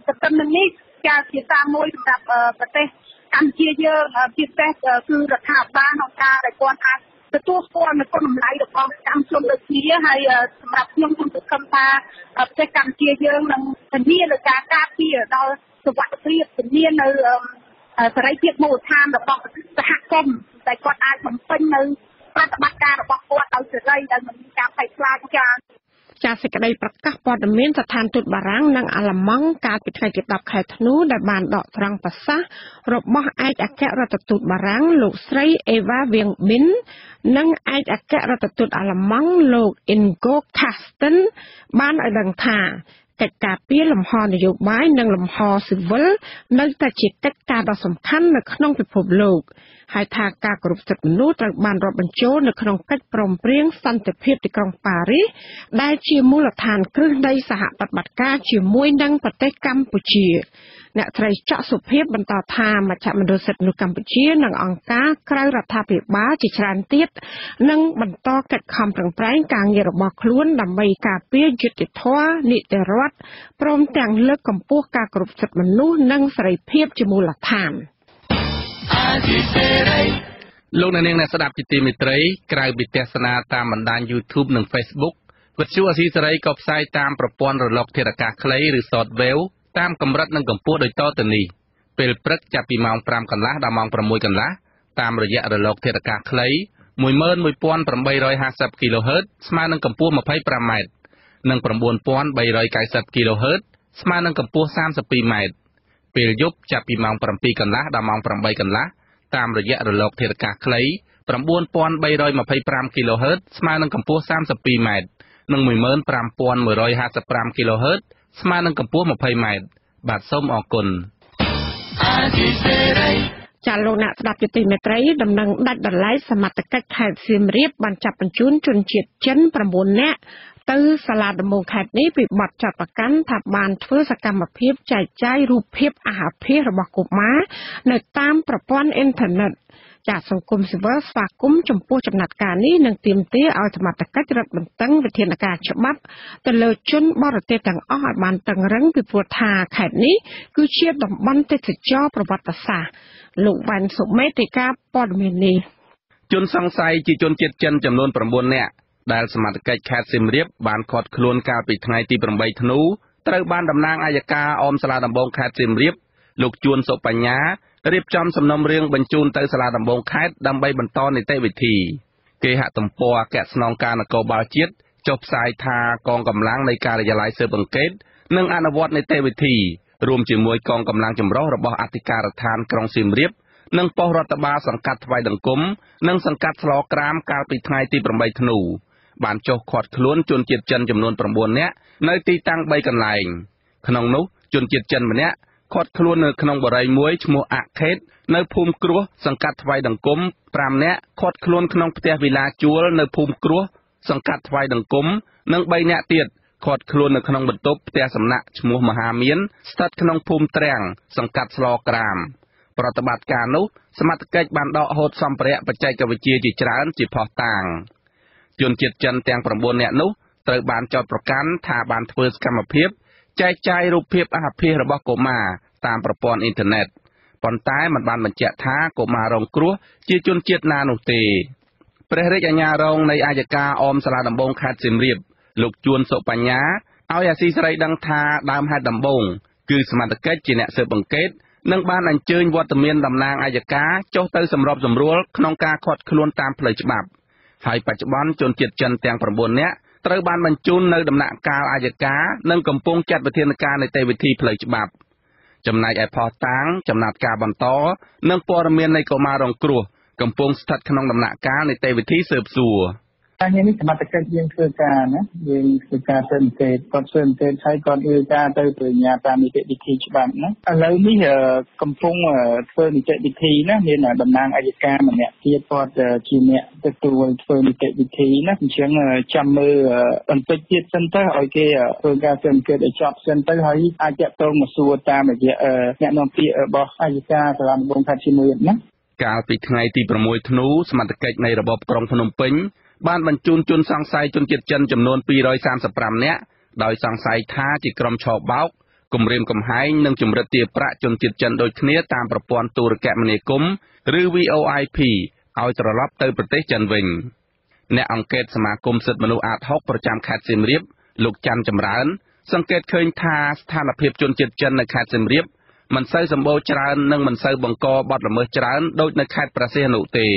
ទន្ទឹមនឹងនេះចាជាសារមួយសម្រាប់ប្រទេស កម្ពុជាយើងជាពិសេសគឺរដ្ឋាភិបាលក្នុងការដែលគាត់អាចទទួលស្គាល់នូវគុណតម្លៃរបស់កម្មជនដូចគ្នាហើយសម្រាប់ខ្ញុំខ្ញុំសង្ឃឹមថាប្រទេសកម្ពុជាយើងនឹងធានានូវការការពារដល់សុវត្ថិភាពធានានៅសេរីភាពមូលដ្ឋានរបស់សហគមន៍ដែលគាត់អាចបំពេញនៅប្រតិបត្តិការរបស់គាត់ដោយសេរីដោយមិនមានការភ័យខ្លាចចា៎ ចាសេចក្តីប្រកាសព័ត៌មានស្ថានទូតបារាំងនិងអាល្លឺម៉ង់កាលពីថ្ងៃទី10ខែធ្នូដែលបានដកត្រង់ប្រសាសន៍របស់ឯកអគ្គរដ្ឋទូតបារាំងលោកស្រី Eva Wiengbin និងឯកអគ្គរដ្ឋទូតអាល្លឺម៉ង់លោក Ingo Carsten បានឲ្យដឹងថាកិច្ចការពារលំហនយោបាយនិងលំហស៊ីវិលនៅតែជាកិច្ចការដ៏សំខាន់នៅក្នុងពិភពលោក ហើយថាការគោរពសិទ្ធិមនុស្សត្រូវបានរាប់បញ្ចូលនៅក្នុងកិច្ចព្រមព្រៀងសន្តិភាពទីក្រុងប៉ារីសដែលជាមូលដ្ឋានគ្រឹះនៃសហប្រតិបត្តិការជាមួយនឹងប្រទេសកម្ពុជាអ្នកស្រីច័កសុភីបបន្តថាមជ្ឈមណ្ឌលសិទ្ធិមនុស្សកម្ពុជានិងអង្គការក្រៅរដ្ឋាភិបាលជាច្រើនទៀតនឹងបន្តកិច្ចខំប្រឹងប្រែងការងាររបស់ខ្លួនដើម្បីការពារយុត្តិធម៌នីតិរដ្ឋព្រមទាំងលើកកម្ពស់ការគោរពសិទ្ធិមនុស្សនិងសេរីភាពជាមូលដ្ឋាន។ លោកអ្នកនាងអ្នកស្ដាប់ជាទីមេត្រីក្រៅពីទស្សនាតាមបណ្ដាញ YouTube និង Facebook វិទ្យុអសីសេរីក៏ផ្សាយតាមប្រព័ន្ធរលកធាតុអាកាសខ្លីឬ Shortwave តាមកម្រិតនិងកម្ពស់ដូចតទៅនេះពេលព្រឹកចាប់ពីម៉ោង5កន្លះដល់ម៉ោង6កន្លះតាមរយៈរលកធាតុអាកាសខ្លី11850 kHz ស្មើនឹងកម្ពស់ 25m និង9390 kHz ស្មើនឹងកម្ពស់ 32m ពេលយប់ចាប់ពីម៉ោង7កន្លះដល់ម៉ោង8កន្លះ តាមរយៈរលកធាតុអាកាសខ្លី9325 kHz ស្មើនឹងកម្ពស់ 32m និង15155 kHz ស្មើនឹងកម្ពស់ 20m បាទសូមអរគុណចាលោកអ្នកស្ដាប់យុតិមេត្រីដំណឹងដាច់ដライសមត្ថកិច្ចខេត្តសៀមរាបបានចាប់បញ្ជូនជនជាតិចិន9នាក់ ទៅសាលាដំបងខេត្តនេះពីបទចាប់ប្រកាន់ថាបានធ្វើសកម្មភាពចែកចាយរូបភាពអាហារភាសរបស់កុមារនៅតាមប្រព័ន្ធអ៊ីនធឺណិតចាសង្គមស៊ីវិលស្វាគមន៍ចំពោះចំណាត់ការនេះនិងទាមទារឲ្យសមត្ថកិច្ចរដ្ឋបន្តឹងវិធានការច្បាប់ទៅលើជនបរទេសទាំងអស់ឲ្យបានតឹងរឹងពីព្រោះថាខេត្តនេះគឺជាតំបន់ទេសចរប្រវត្តិសាស្ត្រលោកវ៉ាន់សុមេតិកាព័ត៌មាននេះជនសង្ស័យជាជនជាតិចិនចំនួន9នាក់ ដែលសមត្ថកិច្ចខេត្តសៀមរាបបានឃាត់ខ្លួនកាលពីថ្ងៃទី8ធ្នូត្រូវបានតំណាងអัยការអមសាលាដំបងខេត្តសៀមរាបលោកជួនសុបញ្ញារៀបចំសំណុំរឿងបញ្ជូនទៅសាលាដំបងខេត្តដើម្បីបន្តនីតិវិធីគេហទំព័រអគ្គស្នងការនគរបាលជាតិចុះផ្សាយថាកងកម្លាំងនៃការិយាល័យស៊ើបអង្កេតនិងអនុវត្តនីតិវិធីរួមជាមួយកងកម្លាំងចម្រុះរបស់អធិការដ្ឋានក្រុងសៀមរាបនិងប៉ុស្តិ៍រដ្ឋបាលសង្កាត់ថ្វាយដង្គមនិងសង្កាត់ស្លក្រាមកាលពីថ្ងៃទី8ធ្នូ បានចុះឃាត់ខ្លួនជនជាតិចិនចំនួន9នាក់នៅទីតាំង3កន្លែង ក្នុងនោះជនជាតិចិនម្នាក់ឃាត់ខ្លួននៅក្នុងបរិយាមួយឈ្មោះអាខេត នៅភូមិគ្រោះសង្កាត់ថ្វាយដង្គម5នាក់ឃាត់ខ្លួនក្នុងផ្ទះវិឡាជួលនៅភូមិគ្រោះសង្កាត់ថ្វាយដង្គមនិង3នាក់ទៀតឃាត់ខ្លួននៅក្នុងបន្ទប់ផ្ទះសំណាក់ឈ្មោះមហាមានស្ថិតក្នុងភូមិត្រាំងសង្កាត់ស្លក្រាមប្រតិបត្តិការនោះសមត្ថកិច្ចបានដកហូតសម្ភារៈបច្ចេកវិទ្យាជាច្រើនជាផុសតាង ជនជាតិចិនទាំង9នាក់នោះត្រូវបានចោទប្រកាន់ថាបានធ្វើសកម្មភាពចែកចាយរូបភាពអាហាររបស់កុមារតាមប្រព័ន្ធអ៊ីនធឺណិតប៉ុន្តែมันបានបញ្ជាក់ថាកុមាររងគ្រោះជាជនជាតិណានោះទេព្រះរាជអាជ្ញារងនៃអាយកាអមសាលាដំបងខេត្តសៀមរាបលោកជួនសុបញ្ញាឲ្យអាស៊ីសេរីដឹងថាដើមហេតុដំបូងគឺសមត្ថកិច្ចជាអ្នកស៊ើបអង្កេតនិងបានអញ្ជើញវត្តមានតំណាងអាយកាចុះទៅសម្របសម្រួលក្នុងការឃាត់ខ្លួនតាមផ្លូវច្បាប់ ហើយបច្ចុប្បន្នជនជាតិចិនទាំង9នាក់ត្រូវបានបញ្ជូននៅដំណាក់កាលអាយកានិងកំពុងចាត់វិធានការនីតិវិធីផ្លូវច្បាប់ចំណែកឯផោះតាងចំណាត់ការបន្ត និងព័ត៌មាននៃកុមាររងគ្រោះកំពុងស្ថិតក្នុងដំណាក់កាលនីតិវិធីស៊ើបសួរ។ ការងារនេះសមត្ថកិច្ចយើងធ្វើការណាយើងធ្វើការស៊ើបអង្កេតគាត់ស៊ើបអង្កេតហើយគាត់ធ្វើការទៅបញ្ញាតាមនីតិវិធីច្បាប់ណាឥឡូវនេះកំពុងធ្វើនីតិវិធីណាមានតំណាងអัยការម្នាក់ទៀតគាត់ជាអ្នកទទួលធ្វើនីតិវិធីណាអញ្ចឹងចាំមើលបន្តិចទៀតសិនទៅឲ្យគេធ្វើការស៊ើបអង្កេតឲ្យចប់សិនទៅហើយអាចតតងមកសួរតាមរយៈអ្នកនាំពាក្យរបស់អัយការសាលាដំបងខេត្តជាមើលណាកាលពីថ្ងៃទី6ធ្នូសមត្ថកិច្ចនៃរបបក្រុងភ្នំពេញ បានបញ្ជូនជនសង្ស័យជនជាតិចិនចំនួន235នាក់ដោយសង្ស័យថាជាក្រុមឆោបោកគម្រាមកំហែងនិងជំរិតទារប្រាក់ជនជាតិចិនដូចគ្នាតាមប្រព័ន្ធទូរគមនាគមន៍ឬ VoIP ឲ្យត្រឡប់ទៅប្រទេសចិនវិញអ្នកអង្កេតសមាគមសិទ្ធិមនុស្សអាត6ប្រចាំខេត្តសៀមរាបលោកច័ន្ទចម្រើន សង្កេតឃើញថាស្ថានភាពជនជាតិចិននៅខេត្តសៀមរាបមិនសូវសម្បូរច្រើននិងមិនសូវបង្កបទល្មើសច្រើនដូចនៅខេត្តព្រះសីហនុទេ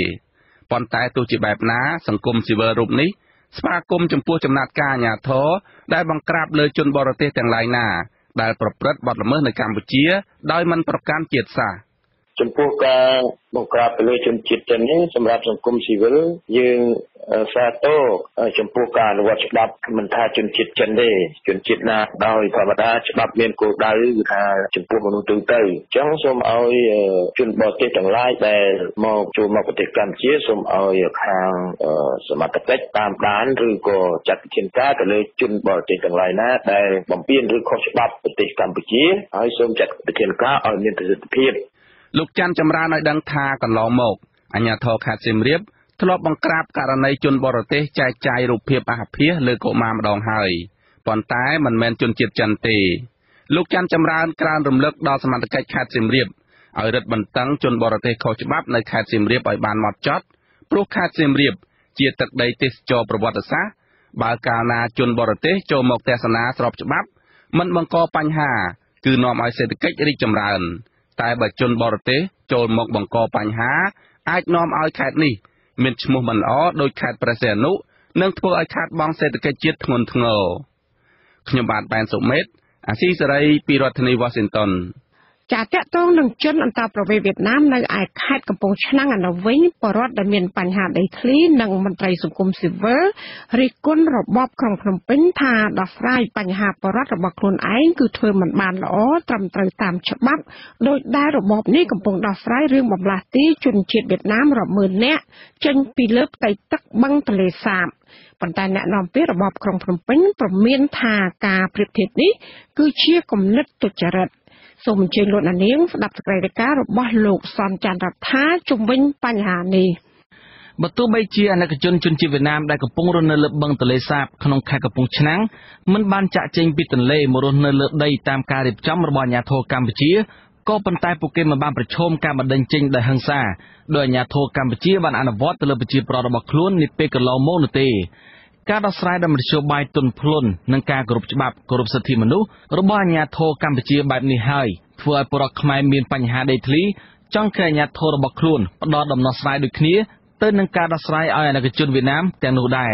ប៉ុន្តែទោះជាបែបណា សង្គមស៊ីវិលរូបនេះស្វាគមន៍ចំពោះចំណាត់ការអាញាធរដែលបង្ក្រាបលើជនបរទេសទាំងឡាយណា ដែលប្រព្រឹត្តបទល្មើសនៅកម្ពុជា ដោយមិនប្រកាន់ជាតិសាសន៍ ចំពោះការបង្ក្រាបទៅលើជនជាតិចិននេះសម្រាប់សង្គមស៊ីវិលយើងសាទរចំពោះការអនុវត្តច្បាប់មិនថាជនជាតិចិនទេជនជាតិណាដោយធម្មតាច្បាប់មានគោលដៅគឺថាចំពោះមនុស្សទូទៅអញ្ចឹងសូមឲ្យជនបរទេសទាំងឡាយដែលមកចូលមកប្រទេសកម្ពុជាសូមឲ្យខាងសមត្ថកិច្ចតាមដានឬក៏ចាត់វិធានការទៅលើជនបរទេសទាំងឡាយណាដែលបំពានឬខុសច្បាប់ប្រទេសកម្ពុជាហើយសូមចាត់វិធានការឲ្យមានប្រសិទ្ធភាព លោកច័ន្ទចម្រើនឲ្យដឹងថាកន្លងមកអាជ្ញាធរខេត្តសៀមរាបធ្លាប់បង្ក្រាបករណីជនបរទេសចែកចាយរូបភាពអាសភាសលើកុមារម្ដងហើយប៉ុន្តែមិនមែនជនជាតិចិនទេលោកច័ន្ទចម្រើនក្រើនរំលឹកដល់សមត្ថកិច្ចខេត្តសៀមរាបឲ្យរឹតបន្តឹងជនបរទេសខុសច្បាប់នៅខេត្តសៀមរាបឲ្យបានម៉ត់ចត់ព្រោះខេត្តសៀមរាប ជាទឹកដីទេសចរប្រវត្តិសាស្ត្របើកាលណាជនបរទេសចូលមកទស្សនាស្របច្បាប់ មិនបង្កបញ្ហា គឺនាំឲ្យសេដ្ឋកិច្ចរីកចម្រើន តែបើជនបរទេសចូលមកបង្កបញ្ហា អាចនាំឲ្យខេត្តនេះមានឈ្មោះមិនល្អដោយខេត្តព្រះសីហនុនិងធ្វើឲ្យខាតបង់សេដ្ឋកិច្ចជាតិធ្ងន់ធ្ងរខ្ញុំបាទបែនសុមេតអាស៊ីសេរីពីរដ្ឋធានី Washington ចាតកតងនឹងជនអន្តរប្រវេសវៀតណាមនៅឯខេត្តកំពង់ឆ្នាំងឯនោះវិញបរដ្ឋដែលមានបញ្ហាដីធ្លីនិងមន្ត្រីសង្គមស៊ីវិលរិះគន់របបក្រុងភ្នំពេញថាដោះស្រាយបញ្ហាបរដ្ឋរបស់ខ្លួនឯងគឺធ្វើមិនបានល្អត្រឹមត្រូវតាមច្បាប់ដោយដែលរបបនេះកំពុងដោះស្រាយរឿងបំលាស់ទីជនជាតិវៀតណាមរាប់ម៉ឺននាក់ចេញពីលើផ្ទៃទឹកបឹងទន្លេសាបប៉ុន្តែអ្នកនាំពាក្យរបបក្រុងភ្នំពេញប្រមានថាការប្រៀបធៀបនេះគឺជាគំនិតទុច្ចរិត។ សូមអញ្ជើញលោកនាងស្ដាប់សេចក្តីរាយការណ៍របស់លោកសនច័ន្ទរដ្ឋាជំវិញបញ្ហានេះបើទោះបីជាអនិកជនជនជាតិវៀតណាមដែលកំពុងរស់នៅលើបឹងទន្លេសាបក្នុងខេត្តកំពង់ឆ្នាំងមិនបានចាក់ចេញពីទន្លេមករស់នៅលើដីតាមការរៀបចំរបស់អាជ្ញាធរកម្ពុជាក៏ប៉ុន្តែពួកគេមិនបានប្រឈមការបណ្តេញចេញដោយហិង្សាដោយអាជ្ញាធរកម្ពុជាបានអនុវត្តទៅលើប្រជាប្រដ្ឋរបស់ខ្លួននាពេលកន្លងមកនោះទេ ការដោះស្រាយដោយមធ្យោបាយទន់ភ្លន់និងការគោរពច្បាប់គោរពសិទ្ធិមនុស្សរបស់អាជ្ញាធរកម្ពុជាបែបនេះហើយធ្វើឲ្យពលរដ្ឋខ្មែរមានបញ្ហាដីធ្លីចង់ឃើញអាជ្ញាធររបស់ខ្លួនផ្ដល់ដំណោះស្រាយដូចគ្នាទៅនឹងការដោះស្រាយឲ្យអាណិកជនវៀតណាមទាំងនោះដែរ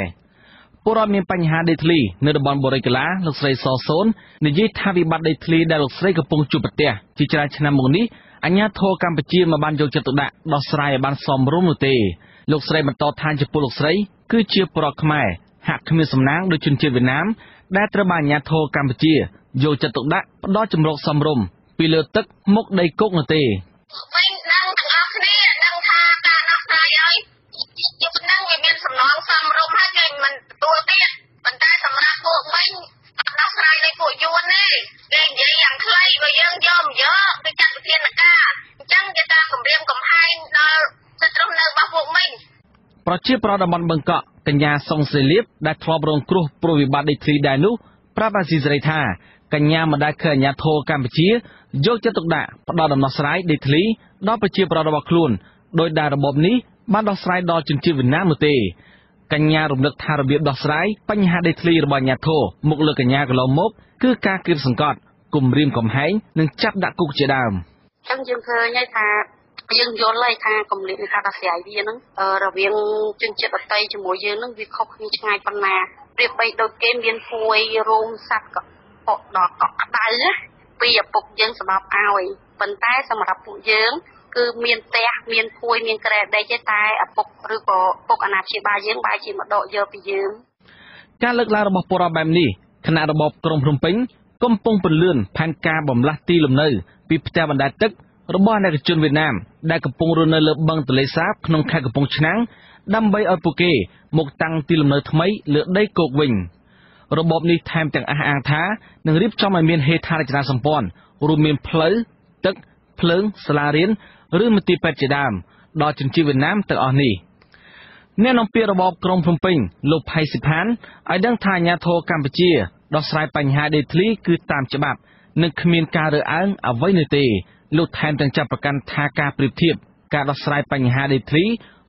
ពលរដ្ឋមានបញ្ហាដីធ្លីនៅតំបន់បូរីកាឡាលោកស្រីសសូននិយាយថាវិបត្តិដីធ្លីដែលលោកស្រីកំពុងជួបប្រទះជាច្រើនឆ្នាំមកនេះអាជ្ញាធរកម្ពុជាមិនបានយកចិត្តទុកដាក់ដោះស្រាយឲ្យបានសមរម្យនោះទេលោកស្រីបន្តថាចំពោះលោកស្រីគឺជាពលរដ្ឋខ្មែរ ហាក់គ្មានសំណាងដូចជនជាតិវៀតណាម ដែលត្រូវបានអាជ្ញាធរកម្ពុជាយកចិត្តទុកដាក់ផ្ដល់ជំរកសមរម្យពីលើទឹកមុខដីគោកនោះទេវិញដឹងទាំងអស់គ្នាដឹងថាការដោះស្រាយឲ្យជាប៉ុណ្ណឹងវាមានសំណងសមរម្យហើយគេមិនទទួលទៀតប៉ុន្តែសម្រាប់ពួកវិញអត់ដោះស្រាយដោយពួកយួនទេគេនិយាយយ៉ាងខ្លីបើយើងយកមិនយកគឺចាត់វិធានការអញ្ចឹងគេតាមគម្រាមកំហែងដល់សិទ្ធិរស់នៅរបស់ពួកមិញ ប្រជាប្រដ្ឋតំបន់បឹងកក់កញ្ញាសុងសេលៀបដែលធ្លាប់រងគ្រោះព្រោះវិបត្តិដីធ្លីដែរនោះប្រាប់អាស៊ីសេរីថាកញ្ញាមិនដែលឃើញអាជ្ញាធរកម្ពុជាយកចិត្តទុកដាក់ផ្ដល់ដំណោះស្រាយដីធ្លីដល់ប្រជាប្រដ្ឋរបស់ខ្លួនដោយដែលរបបនេះបានដោះស្រាយដល់ជនជាតិវៀតណាមនោះទេកញ្ញារំលឹកថារបៀបដោះស្រាយបញ្ហាដីធ្លីរបស់អាជ្ញាធរមុខលើកញ្ញាកន្លងមកគឺការគៀបសង្កត់គំរាមកំហែងនិងចាប់ដាក់គុកជាដើមអញ្ចឹងយើងឃើញហើយថា យើងយល់ហើយថាកម្រិតនៃការដោះស្រាយវាហ្នឹងរវាងជនជាតិអតីតជាមួយយើងហ្នឹងវាខុសគ្នាឆ្ងាយប៉ុណ្ណាប្រៀបបីដូចគេមានពួយរោមសัตว์ក៏ពកដល់កក់ក្ដៅពីឪពុកយើងសម្រាប់ឲ្យប៉ុន្តែសម្រាប់ពួកយើងគឺមានផ្ទះមានភួយមានក្រែដេកទេតែឪពុកឬក៏ពុកអាណាព្យាបាលយើងបែរជាមកដកយកពីយើងការលើកឡើងរបស់ពលរដ្ឋបែបនេះគណៈរបបក្រុងភ្នំពេញកំពុងពន្លឿនផែនការបំលាស់ទីលំនៅ ពីផ្ទះបណ្ដែតទឹក របស់អាណិកជនវៀតណាមដែលកំពុងរស់នៅលើបឹងទន្លេសាបក្នុងខេត្តកំពង់ឆ្នាំងដើម្បីឲ្យពួកគេមកតាំងទីលំនៅថ្មីលើដីគោកវិញរបបនេះថែមទាំងអះអាងថានឹងរៀបចំឲ្យមានហេដ្ឋារចនាសម្ព័ន្ធរួមមានផ្លូវទឹកភ្លើងសាលារៀនឬមន្ទីរពេទ្យជាដើមដល់ជនជាតិវៀតណាមទាំងអស់នេះអ្នកនាំពាក្យរបបក្រុងភ្នំពេញលោកផៃសិផានឲ្យដឹងថាអាញាធរកម្ពុជាដោះស្រាយបញ្ហាដីធ្លីគឺតាមច្បាប់និងគ្មានការរើសអើងអ្វីនោះទេ លោកថែមទាំងចាប់ប្រកាន់ថាការប្រៀបធៀបការដោះស្រាយបញ្ហាដីធ្លី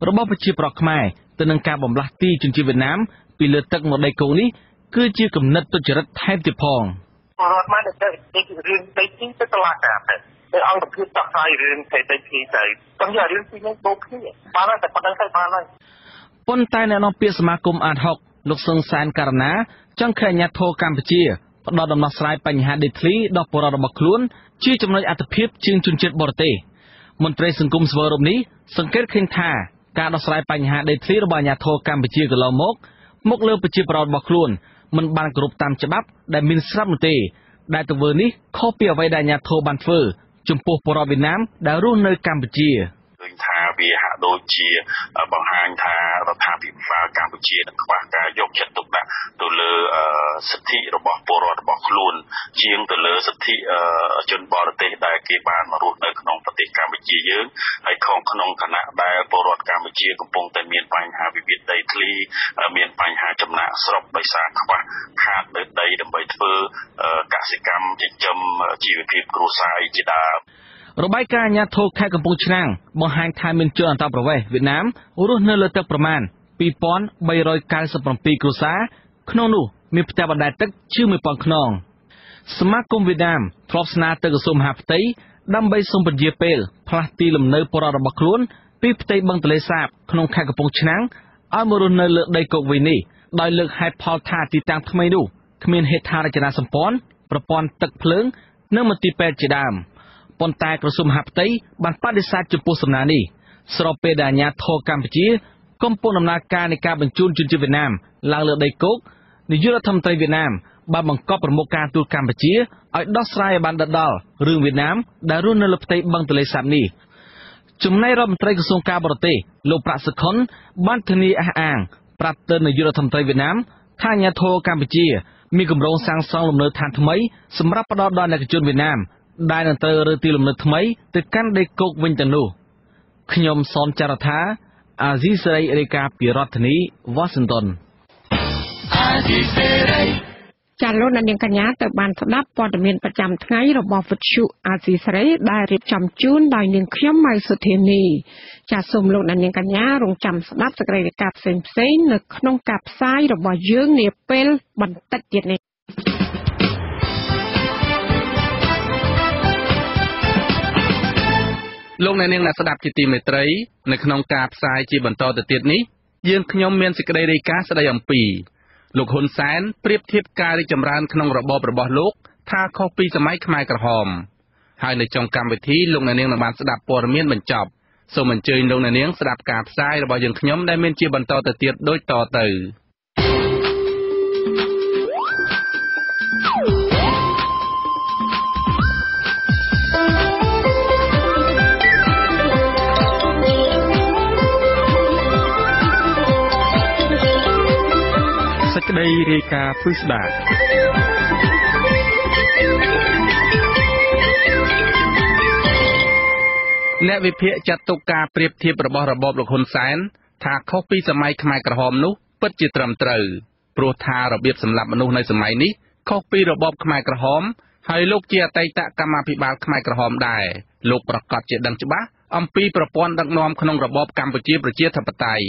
របស់ប្រជាប្រដ្ឋខ្មែរទៅនឹងការបំលាស់ទីជនជាតិវៀតណាមពីលើទឹកមកដីគោកនេះគឺជាគំនិតទុច្ចរិតថែមទៀតផងពលរដ្ឋខ្មែរទៅរឿងដីធ្លីទៅតុលាការទៅទៅអង្គភាពដោះស្រាយរឿងដីធ្លីទៅប៉ុន្តែរឿងទីនេះបូកគ្នាបានតែប៉ុណ្្នឹងទៅបានហើយប៉ុន្តែអ្នកនាំពាក្យសមាគមអាត6លោកសឹងសានករណាចង់ឃើញអាញាធរកម្ពុជាផ្ដល់ដំណោះស្រាយបញ្ហាដីធ្លីដល់ប្រជារដ្ឋរបស់ខ្លួន ជាចំណុចអត្ថភាពជាងជនជាតិបរទេសមន្ត្រីសង្គមស្វររំនេះសង្កេតឃើញថាការដោះស្រាយបញ្ហាដីធ្លីរបស់អាញាធរកម្ពុជាកន្លងមកមកលើប្រជាប្រដ្ឋរបស់ខ្លួនមិនបានគោរពតាមច្បាប់ដែលមានស្រាប់នោះទេដែលទង្វើនេះខុសពីអ្វីដែលអាញាធរបានធ្វើចំពោះប្រជារដ្ឋវៀតណាមដែលរស់នៅកម្ពុជាឃើញថាវាហាក់ ដូចជាបង្ហាញថារដ្ឋាភិបាលកម្ពុជានឹងខ្វះការយកចិត្តទុកដាក់ទៅលើសិទ្ធិរបស់ពលរដ្ឋរបស់ខ្លួន ជាងទៅលើសិទ្ធិជនបរទេសដែលគេបានមករស់នៅក្នុងប្រទេសកម្ពុជាយើងហើយក្នុងក្នុងគណៈដែលពលរដ្ឋកម្ពុជាកំពុងតែមានបញ្ហាវិវាទដីធ្លីមានបញ្ហាចំណាក់ស្រុកដោយសារខ្វះខាតនៅដីដើម្បីធ្វើកសិកម្មចិញ្ចឹមជីវភាពគ្រួសារជាដើម របាយការណ៍អាជ្ញាធរខេត្តកំពង់ឆ្នាំងបង្ហាញថាមានជនអន្តោប្រវេសន៍វៀតណាមរស់នៅលើទឹកប្រមាណ2397គ្រួសារក្នុងនោះមានផ្ទះបណ្ដែតទឹកជាង1000ខ្នងសមាគមវៀតណាមធ្លាប់ស្នើទៅក្រសួងមហាផ្ទៃដើម្បីសុំពន្យាពេលផ្លាស់ទីលំនៅបរិវត្តរបស់ខ្លួនពីផ្ទៃបឹងទន្លេសាបក្នុងខេត្តកំពង់ឆ្នាំងឲ្យមករស់នៅលើដីគោកវិញនេះដោយលើកហេតុផលថាទីតាំងថ្មីនោះគ្មានហេដ្ឋារចនាសម្ព័ន្ធប្រព័ន្ធទឹកភ្លើង និងមន្ទីរពេទ្យជាដើម។ ប៉ុន្តែក្រសួងមហាផ្ទៃបានបដិសេធចំពោះសំណើនេះស្របពេលដែលអាជ្ញាធរកម្ពុជា កំពុងដំណើរការនៃការបញ្ជូនជនជាតិវៀតណាមឡើងលើដីគោកនាយករដ្ឋមន្ត្រីវៀតណាមបានបង្កប់ប្រមុខការទូតកម្ពុជាឲ្យដោះស្រាយឲ្យបានដិតដល់រឿងវៀតណាមដែលរស់នៅលើផ្ទៃបឹងទន្លេសាបនេះចំណែករដ្ឋមន្ត្រីក្រសួងការបរទេសលោកប្រាក់សុខុនបានធានាអះអាង ប្រាប់ទៅនាយករដ្ឋមន្ត្រីវៀតណាមថាអាញាធរកម្ពុជា មានគម្រោងសាងសង់លំនៅឋានថ្មីសម្រាប់ផ្ដល់ដល់អ្នកជនវៀតណាម ដែលនឹងត្រូវរើទីលំនៅថ្មីទៅកាន់ដីគោកវិញទៅនោះខ្ញុំសនចាររថាអាស៊ីសេរីរាយការណ៍ពីរដ្ឋធានី Washington អាស៊ីសេរីចាលោកនាងកញ្ញាទៅបានស្ដាប់ព័ត៌មានប្រចាំថ្ងៃរបស់វិទ្យុអាស៊ីសេរីដែលរៀបចំជូនដោយនាងខ្ញុំម៉ៃសុធានីចាសូមលោកនាងកញ្ញារងចាំស្ដាប់សេចក្តីរាយការណ៍ផ្សេងផ្សេងនៅក្នុងការផ្សាយរបស់យើងនាពេលបន្តិចទៀតនេះ លោកអ្នកនាងអ្នកស្ដាប់ជាទីមេត្រីនៅក្នុងការផ្សាយជាបន្តទៅទៀតនេះយើងខ្ញុំមានសេចក្តីរាយការណ៍ស្ដីអំពីលោកហ៊ុនសែនប្រៀបធៀបការរីកចម្រើនក្នុងរបបរបស់លោក ថាខុសពីសម័យខ្មែរក្រហមហើយនៅចុងកម្មវិធីលោកអ្នកនាងនឹងបានស្ដាប់ព័ត៌មានបញ្ចប់សូមអញ្ជើញលោកអ្នកនាងស្ដាប់ការផ្សាយរបស់យើងខ្ញុំដែលមានជាបន្តទៅទៀតដូចតទៅ ក្តីរាយការណ៍ពិស្ដាអ្នកវិភាគចាត់ទុកការប្រៀបធៀបរបស់របបលោកហ៊ុនសែនថាខុសពីសម័យខ្មែរក្រហមនោះពិតជាត្រឹមត្រូវព្រោះថារបៀបសម្លាប់មនុស្សនៅសម័យនេះខុសពីរបបខ្មែរក្រហមហើយលោកជាអតីតកម្មាភិបាលខ្មែរក្រហមដែរលោកប្រកាសជាដឹងច្បាស់អំពីប្រព័ន្ធដឹកនាំក្នុងរបបកម្ពុជាប្រជាធិបតេយ្យ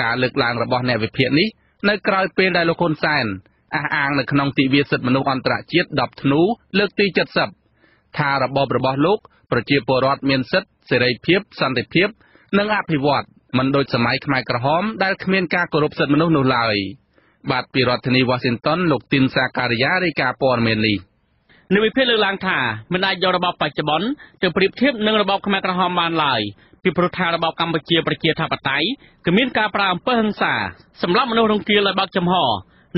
ការលើកឡើងរបស់អ្នកវិភាគនេះ នៅក្រោយពេលដែលលោកហ៊ុនសែនអះអាងនៅក្នុងទិវាសិទ្ធិមនុស្សអន្តរជាតិ10ធ្នូលើកទី70ថារបបរបស់លោក ប្រជាពលរដ្ឋមានសិទ្ធិសេរីភាពសន្តិភាព និងអភិវឌ្ឍមិនដូចសម័យខ្មែរក្រហមដែលគ្មានការគោរពសិទ្ធិមនុស្សនោះឡើយបាទពីរដ្ឋធានី Washington លោកទីនសាការីយ៉ារាយការណ៍ព័ត៌មាននេះ និវិភាគលើកឡើងថាមិនអាចយករបបបច្ចុប្បន្នទៅប្រៀបធៀបនឹងរបបខ្មែរក្រហមបានឡើយពីព្រោះថារបបកម្ពុជាប្រជាធិបតេយ្យគឺមានការប្រើអំពើហិង្សាសម្រាប់មនុស្សរងគាលឲ្យបើកចំហ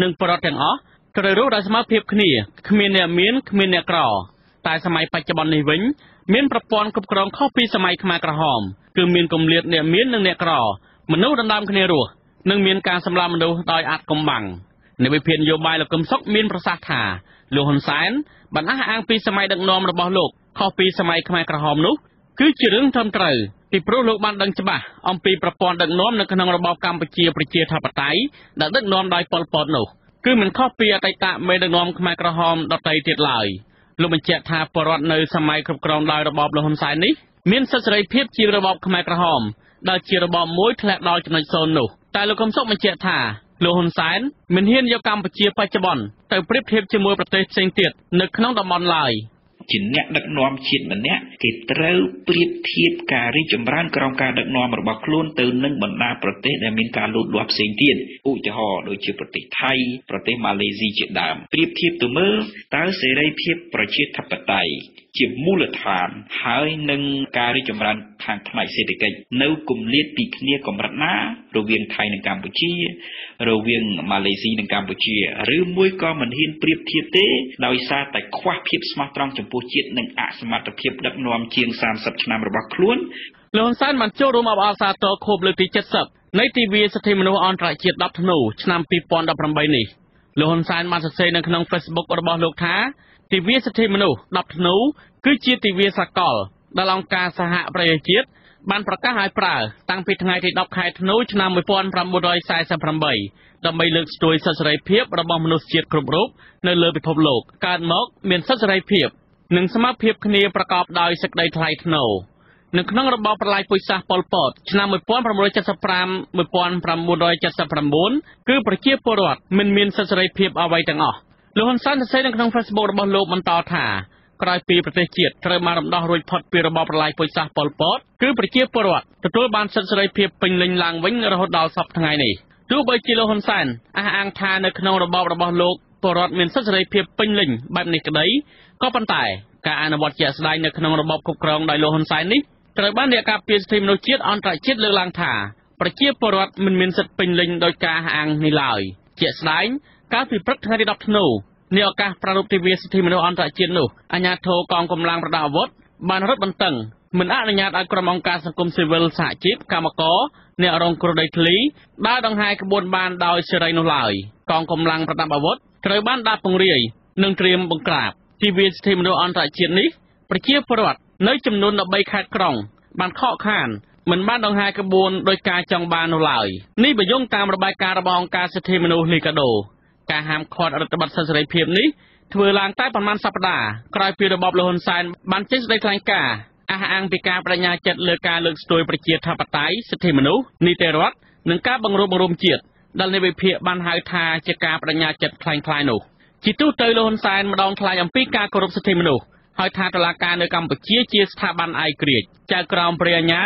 និងប្រដ្ឋទាំងអស់ត្រូវរស់ដោយស្មើភាពគ្នាគ្មានអ្នកមានគ្មានអ្នកក្រតែសម័យបច្ចុប្បន្ននេះវិញមានប្រព័ន្ធគ្រប់គ្រងខុសពីសម័យខ្មែរក្រហមគឺមានគម្លាតអ្នកមាននិងអ្នកក្រមនុស្សដណ្ដើមគ្នារស់និងមានការសម្លាប់មនុស្សដោយអាត់កំបាំងនៃវិភាននយោបាយលោកកឹមសុខមានប្រសាសន៍ថាលោកហ៊ុនសែន បានអះអាងពីសម័យដឹកនាំរបស់លោកខុសពីសម័យខ្មែរក្រហមនោះគឺជារឿងត្រឹមត្រូវពីព្រោះលោកបានដឹងច្បាស់អំពីប្រព័ន្ធដឹកនាំនៅក្នុងរបបកម្ពុជាប្រជាធិបតេយ្យដែលដឹកនាំដោយប៉ុលពតនោះគឺមិនខុសពីអតីតមេដឹកនាំខ្មែរក្រហមដទៃទៀតឡើយលោកបញ្ជាក់ថាបរដ្ឋនៅសម័យគ្រប់គ្រងដោយរបបលហ៊ុនសែននេះមានសិទ្ធិសេរីភាពជាងរបបខ្មែរក្រហមដែលជារបបមួយធ្លាក់ដល់ចំណុចសូន្យនោះតែលោកកឹមសុខបញ្ជាក់ថា លោកហ៊ុនសែនមិនហ៊ានយកកម្ពុជាបច្ចុប្បន្នទៅប្រៀបធៀបជាមួយប្រទេសផ្សេងទៀតនៅក្នុងតំបន់ឡើយជាអ្នកដឹកនាំជាតិម្នាក់គេត្រូវប្រៀបធៀបការរីកចម្រើនក្រោមការដឹកនាំរបស់ខ្លួនទៅនឹងបណ្ដាប្រទេសដែលមានការលូតលាស់ផ្សេងទៀតឧទាហរណ៍ដូចជាប្រទេសថៃប្រទេសម៉ាឡេស៊ីជាដើមប្រៀបធៀបទៅមើលតើសេរីភាពប្រជាធិបតេយ្យ ជាមូលដ្ឋាន ហើយនឹងការរីកចម្រើនខាងផ្នែកសេដ្ឋកិច្ចនៅគម្លាតពីគ្នាកម្រិតណា រវាងថៃនិងកម្ពុជា រវាងម៉ាឡេស៊ីនិងកម្ពុជាឬមួយក៏មិនហ៊ានប្រៀបធៀបទេ ដោយសារតែខ្វះភាពស្មោះត្រង់ចំពោះជាតិនិងអសមត្ថភាពដឹកនាំជាង30ឆ្នាំរបស់ខ្លួនលោកហ៊ុនសែនបានចូលរួមអបអរសាទរខួបលើកទី70នៃទិវាសិទ្ធិមនុស្សអន្តរជាតិ10ធ្នូឆ្នាំ2018នេះលោកហ៊ុនសែនបានសរសេរនៅក្នុង Facebook របស់លោកថា ទិវាសិទ្ធិមនុស្ស10ធ្នូគឺជាទិវាសកលដែលអង្គការសហប្រជាជាតិបានប្រកាសឲ្យប្រើតាំងពីថ្ងៃទី10ខែធ្នូឆ្នាំ1948ដើម្បីលើកស្ទួយសិទ្ធិសេរីភាពរបស់មនុស្សជាតិគ្រប់រូបនៅលើពិភពលោកកើតមកមានសិទ្ធិសេរីភាពនិងសមភាពគ្នាប្រកបដោយសេចក្តីថ្លៃថ្នូរនៅក្នុងរបបប្រល័យពូជសាសន៍ប៉ុលពតឆ្នាំ1975 1979គឺប្រជាពលរដ្ឋមិនមានសិទ្ធិសេរីភាពអ្វីទាំងអស់ លោកហ៊ុនសែនសរសេរនៅក្នុង Facebook របស់លោកបន្តថាក្រោយពីប្រទេសជាតិត្រូវបានរំដោះរួចផុតពីរបបប្រល័យពូជសាសន៍ប៉ុលពតគឺប្រជាពលរដ្ឋទទួលបានសិទ្ធិសេរីភាពពេញលេញឡើងវិញរហូតដល់សប្តាហ៍ថ្ងៃនេះទោះបីជាលោកហ៊ុនសែនអះអាងថានៅក្នុងរបបរបស់លោកពលរដ្ឋមានសិទ្ធិសេរីភាពពេញលេញបែបនេះក្តីក៏ប៉ុន្តែការអនុវត្តជាក់ស្ដែងនៅក្នុងរបបគ្រប់គ្រងដោយលោកហ៊ុនសែននេះត្រូវបានអ្នកការពារសិទ្ធិមនុស្សជាតិអន្តរជាតិលើកឡើងថាប្រជាពលរដ្ឋមិនមានសិទ្ធិពេញលេញដោយការអះអាងនេះឡើយជាក់ស្ដែង កាលពីព្រឹកថ្ងៃទី10ធ្នូនាឱកាសប្រារព្ធទិវាសិទ្ធិមនុស្សអន្តរជាតិនោះអាជ្ញាធរកងកម្លាំងប្រដាប់អាវុធបានរឹតបន្តឹងមិនអនុញ្ញាតឲ្យក្រុមអង្គការសង្គមស៊ីវិលសហជីពកម្មករអ្នករងគ្រោះដីធ្លីដើរដង្ហែក្បួនបានដោយសេរីនោះឡើយកងកម្លាំងប្រដាប់អាវុធត្រូវបានដាក់ពង្រាយនិងត្រៀមបង្ក្រាបទិវាសិទ្ធិមនុស្សអន្តរជាតិនេះប្រជាពលរដ្ឋនៅចំនួន13ខេត្តក្រុង បានខកខានមិនបានដង្ហែក្បួនដោយការចង់បាននោះឡើយនេះបញ្យងតាមរបាយការណ៍របស់អង្គការសិទ្ធិមនុស្សលីកាដូ ការហាមឃាត់រដ្ឋបတ်សិទ្ធិសេរីភាពនេះធ្វើឡើងតែប្រមាណសប្តាហ៍ក្រោយពីរបបលហ៊ុនសែនបានចេញសេចក្តីថ្លែងការណ៍អះអាងពីការបដិញ្ញាចិត្តលើការលើកស្ទួយប្រជាធិបតេយ្យសិទ្ធិមនុស្សនីតិរដ្ឋនិងការបង្រួបបង្រួមជាតិដែលនៃវិភាគបានហៅថាជាការបដិញ្ញាចិត្តคล้ายៗនោះជាទូទៅលហ៊ុនសែនម្ដងថ្លែងអំពីការគោរពសិទ្ធិមនុស្សហើយថាតុលាការនៅកម្ពុជាជាស្ថាប័នឯករាជ្យចៅក្រមព្រះអាញា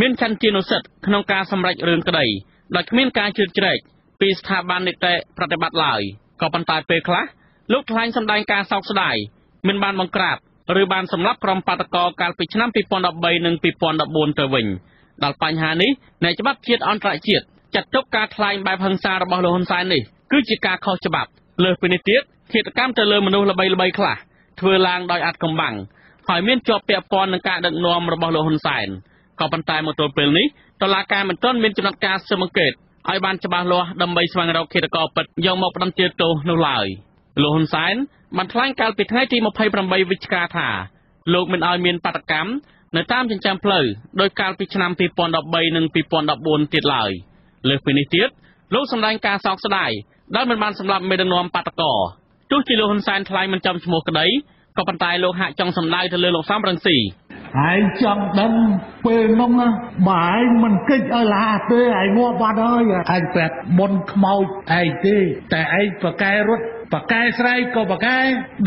មានចន្ទជានុសិទ្ធក្នុងការសម្រេចរឿងក្តីដោយគ្មានការជ្រៀតជ្រែក ពីស្ថាប័ននីតិប្រតិបត្តិឡើយក៏ប៉ុន្តែពេលខ្លះលោកថ្លែងសម្ដែងការសោកស្ដាយមិនបានបង្ក្រាបឬបានសម្លាប់ក្រុមបាតកោកាលពីឆ្នាំ2013និង2014ទៅវិញដល់បញ្ហានេះអ្នកច្បាប់ជាតិអន្តរជាតិចាត់ទុកការថ្លែងបែបហិង្សារបស់លោកហ៊ុនសែននេះគឺជាការខុសច្បាប់លើសពីនេះទៀតឃាតកម្មទៅលើមនុស្សល្បីៗខ្លះធ្វើឡើងដោយអត់កំបាំងហើយមានជាប់ពាក់ព័ន្ធនឹងការដឹកនាំរបស់លោកហ៊ុនសែនក៏ប៉ុន្តែមកទល់ពេលនេះតឡាការមិនទាន់មានចំណាត់ការស៊ើបអង្កេត ឲ្យបានច្បាស់លាស់ដើម្បីស្វែងរកឃាតករពិតយកមកផ្តន្ទាទោសនោះឡើយលោកហ៊ុនសែនបានថ្លែងកាលពីថ្ងៃទី28វិច្ឆិកាថាលោកមិនឲ្យមានបាតកម្មនៅតាមចិញ្ចើមផ្លូវដោយកាលពីឆ្នាំ2013និង2014ទៀតឡើយលើសពីនេះទៀតលោកសម្ដែងការសោកស្ដាយដែលមិនបានសម្លាប់មេដឹកនាំបាតកោទោះជាលោកហ៊ុនសែនថ្លែងមិនចំឈ្មោះក្តីក៏ប៉ុន្តែលោកហាក់ចង់សម្ដៅទៅលើលោកសំរងស៊ី ឯងចង់ដឹងពេលនោះណាបើឯងមិនគិតឲ្យឡាទេឯងងាប់បាត់ហើយឯងប្រាប់មុនខ្មោចឯងទេតែឯងប្រកែរត់ប្រកែស្រែកក៏ប្រកែ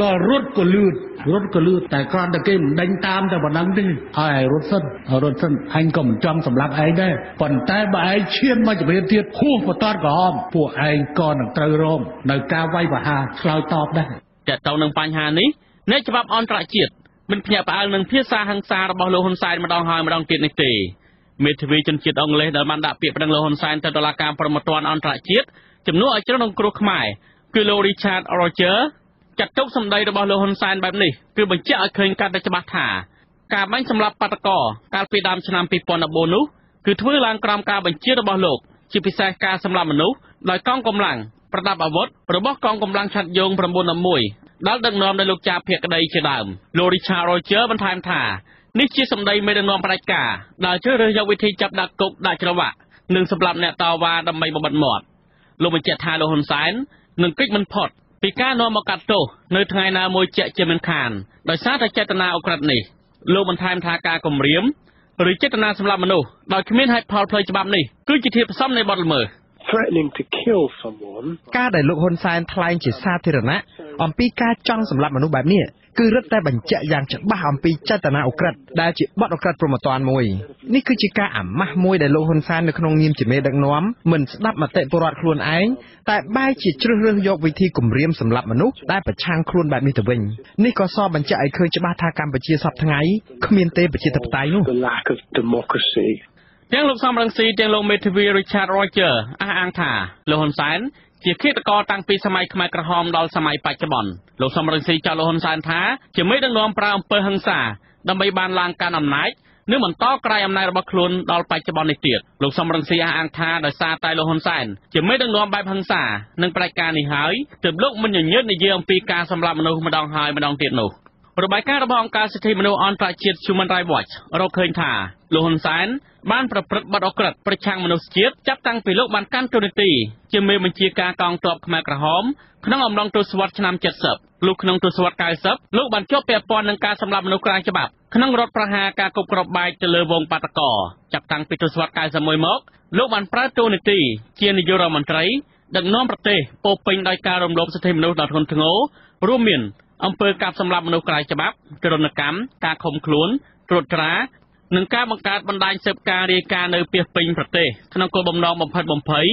ដល់រត់ក៏លឿនរត់ក៏លឿនតែគ្រាន់តែគេមិនដេញតាមតែប៉ុណ្ណឹងទេហើយរត់សិនរត់សិនអញក៏មិនចង់សម្លាប់ឯងដែរប៉ុន្តែបើឯងឈានមកជំរាបទៀតហួសបតតក្រហមពួកឯងក៏នឹងត្រូវរងនៅការវាយប្រហារឆ្លើយតបដែរតើតើនឹងបញ្ហានេះអ្នកច្បាប់អន្តរជាតិ មិនភ្ញាក់ផ្អើលនឹងភាសាហិង្សារបស់លោកហ៊ុនសែនម្ដងហើយម្ដងទៀតនេះទេមេធាវីជនជាតិអង់គ្លេសដែលបានដាក់ពាក្យប្តឹងលោកហ៊ុនសែនទៅតុលាការប្រមត្តនអន្តរជាតិជំនួសឲ្យជ្រុលក្នុងគ្រោះខ្មែរគឺលោក Richard Roger ចាត់ទុកសម្ដីរបស់លោកហ៊ុនសែនបែបនេះគឺបញ្ជាក់ឲ្យឃើញកាន់តែច្បាស់ថាការបាញ់សម្លាប់បាតកោកាលពីដើមឆ្នាំ2014នោះគឺធ្វើឡើងក្រោមការបញ្ជារបស់លោកជាពិសេសការសម្លាប់មនុស្សដោយកងកម្លាំងប្រដាប់អាវុធរបស់កងកម្លាំងឆ័ត្រយោង911 ដែលដឹកនាំដោយលោកចាភក្តីជាដើមលោក Richard Roger បន្ថែមថានេះជាសម្ដីមេដឹកនាំផ្ដាច់ការដែលជ្រើសរើសយកវិធីចាប់ដាក់គុកដាក់ច្រវាក់និងសម្លាប់អ្នកតវ៉ាដើម្បីបំបិទមាត់លោកបញ្ជាក់ថាលោកហ៊ុនសែននឹងគេចមិនផុតពីការនាំមកកាត់ទោសនៅថ្ងៃណាមួយជាក់ជាមិនខានដោយសារតែចេតនាអក្រិតនេះលោកបន្ថែមថាការគំរាមឬចេតនាសម្លាប់មនុស្សដោយគ្មានហេតុផលផ្លូវច្បាប់នេះគឺជាធាតុផ្សំនៃបទល្មើស threatening to kill someone ការដែលលោកហ៊ុនសែនថ្លែងជាសាធារណៈអំពីការចង់សម្លាប់មនុស្សបែបនេះគឺរឹតតែបញ្ជាក់យ៉ាងច្បាស់អំពីចេតនាអក្រិតដែលជាបទអក្រិតព្រហ្មទណ្ឌមួយនេះគឺជាការអាម៉ាស់មួយដែលលោកហ៊ុនសែននៅក្នុងនាមជាមេដឹកនាំមិនស្ដាប់មតិពលរដ្ឋខ្លួនឯងតែបែរជាជ្រើសរើសយកវិធីគំរាមសម្លាប់មនុស្សដែលប្រឆាំងខ្លួនបែបនេះទៅវិញនេះក៏សបញ្ជាក់ឲ្យឃើញច្បាស់ថាកម្ពុជាសពថ្ងៃគ្មានទេប្រជាធិបតេយ្យនោះ the lack of democracy ទាំងលោកសំរងស៊ីទាំងលោកមេធាវី Richard Roger អះអាងថាលោកហ៊ុនសែនជាឃាតករតាំងពីសម័យខ្មែរក្រហមដល់សម័យបច្ចុប្បន្នលោកសំរងស៊ីចោទលោកហ៊ុនសែនថាជាមេដឹកនាំប្រើអំពើហិង្សាដើម្បីបានឡើងកាន់អំណាចនិងបន្តក្រោយអំណាចរបស់ខ្លួនដល់បច្ចុប្បន្ននេះទៀតលោកសំរងស៊ីអះអាងថាដោយសារតែលោកហ៊ុនសែនជាមេដឹកនាំបែបហិង្សានិងផ្ដាច់ការនេះហើយទើបលោកមិនញញើតនិយាយអំពីការសម្លាប់មនុស្សម្ដងហើយម្ដងទៀតនោះរបាយការណ៍របស់អង្គការសិទ្ធិមនុស្សអន្តរជាតិ Human Rights Watch រកឃើញថាលោកហ៊ុនសែន បានប្រព្រឹត្តបទអក្រិតប្រឆាំងមនុស្សជាតិចាប់តាំងពីលោកបានកាន់តួនាទីជាមេបញ្ជាការកងទ័ពខ្មែរក្រហមក្នុងអំឡុងទសវត្សរ៍ឆ្នាំ70លោកក្នុងទសវត្សរ៍90លោកបានជាប់ពាក់ព័ន្ធនឹងការសម្លាប់មនុស្សក្រៅច្បាប់ក្នុងរដ្ឋប្រហារការគប់គ្រាប់បែកទៅលើវងបាតកោចាប់តាំងពីទសវត្សរ៍91មកលោកបានប្រើតួនាទីជានាយករដ្ឋមន្ត្រីដឹកនាំប្រទេសពោពេញដោយការរំលោភសិទ្ធិមនុស្សដ៏ធ្ងន់ធ្ងររួមមានអំពើកាប់សម្លាប់មនុស្សក្រៅច្បាប់ទរណកម្មការឃុំខ្លួនត្រួតត្រា និងការបង្កើតបណ្ដាញស៊ើបការរាយការណ៍នៅពាសពេញប្រទេសក្នុងគោលបំណងបំផិតបំភ័យ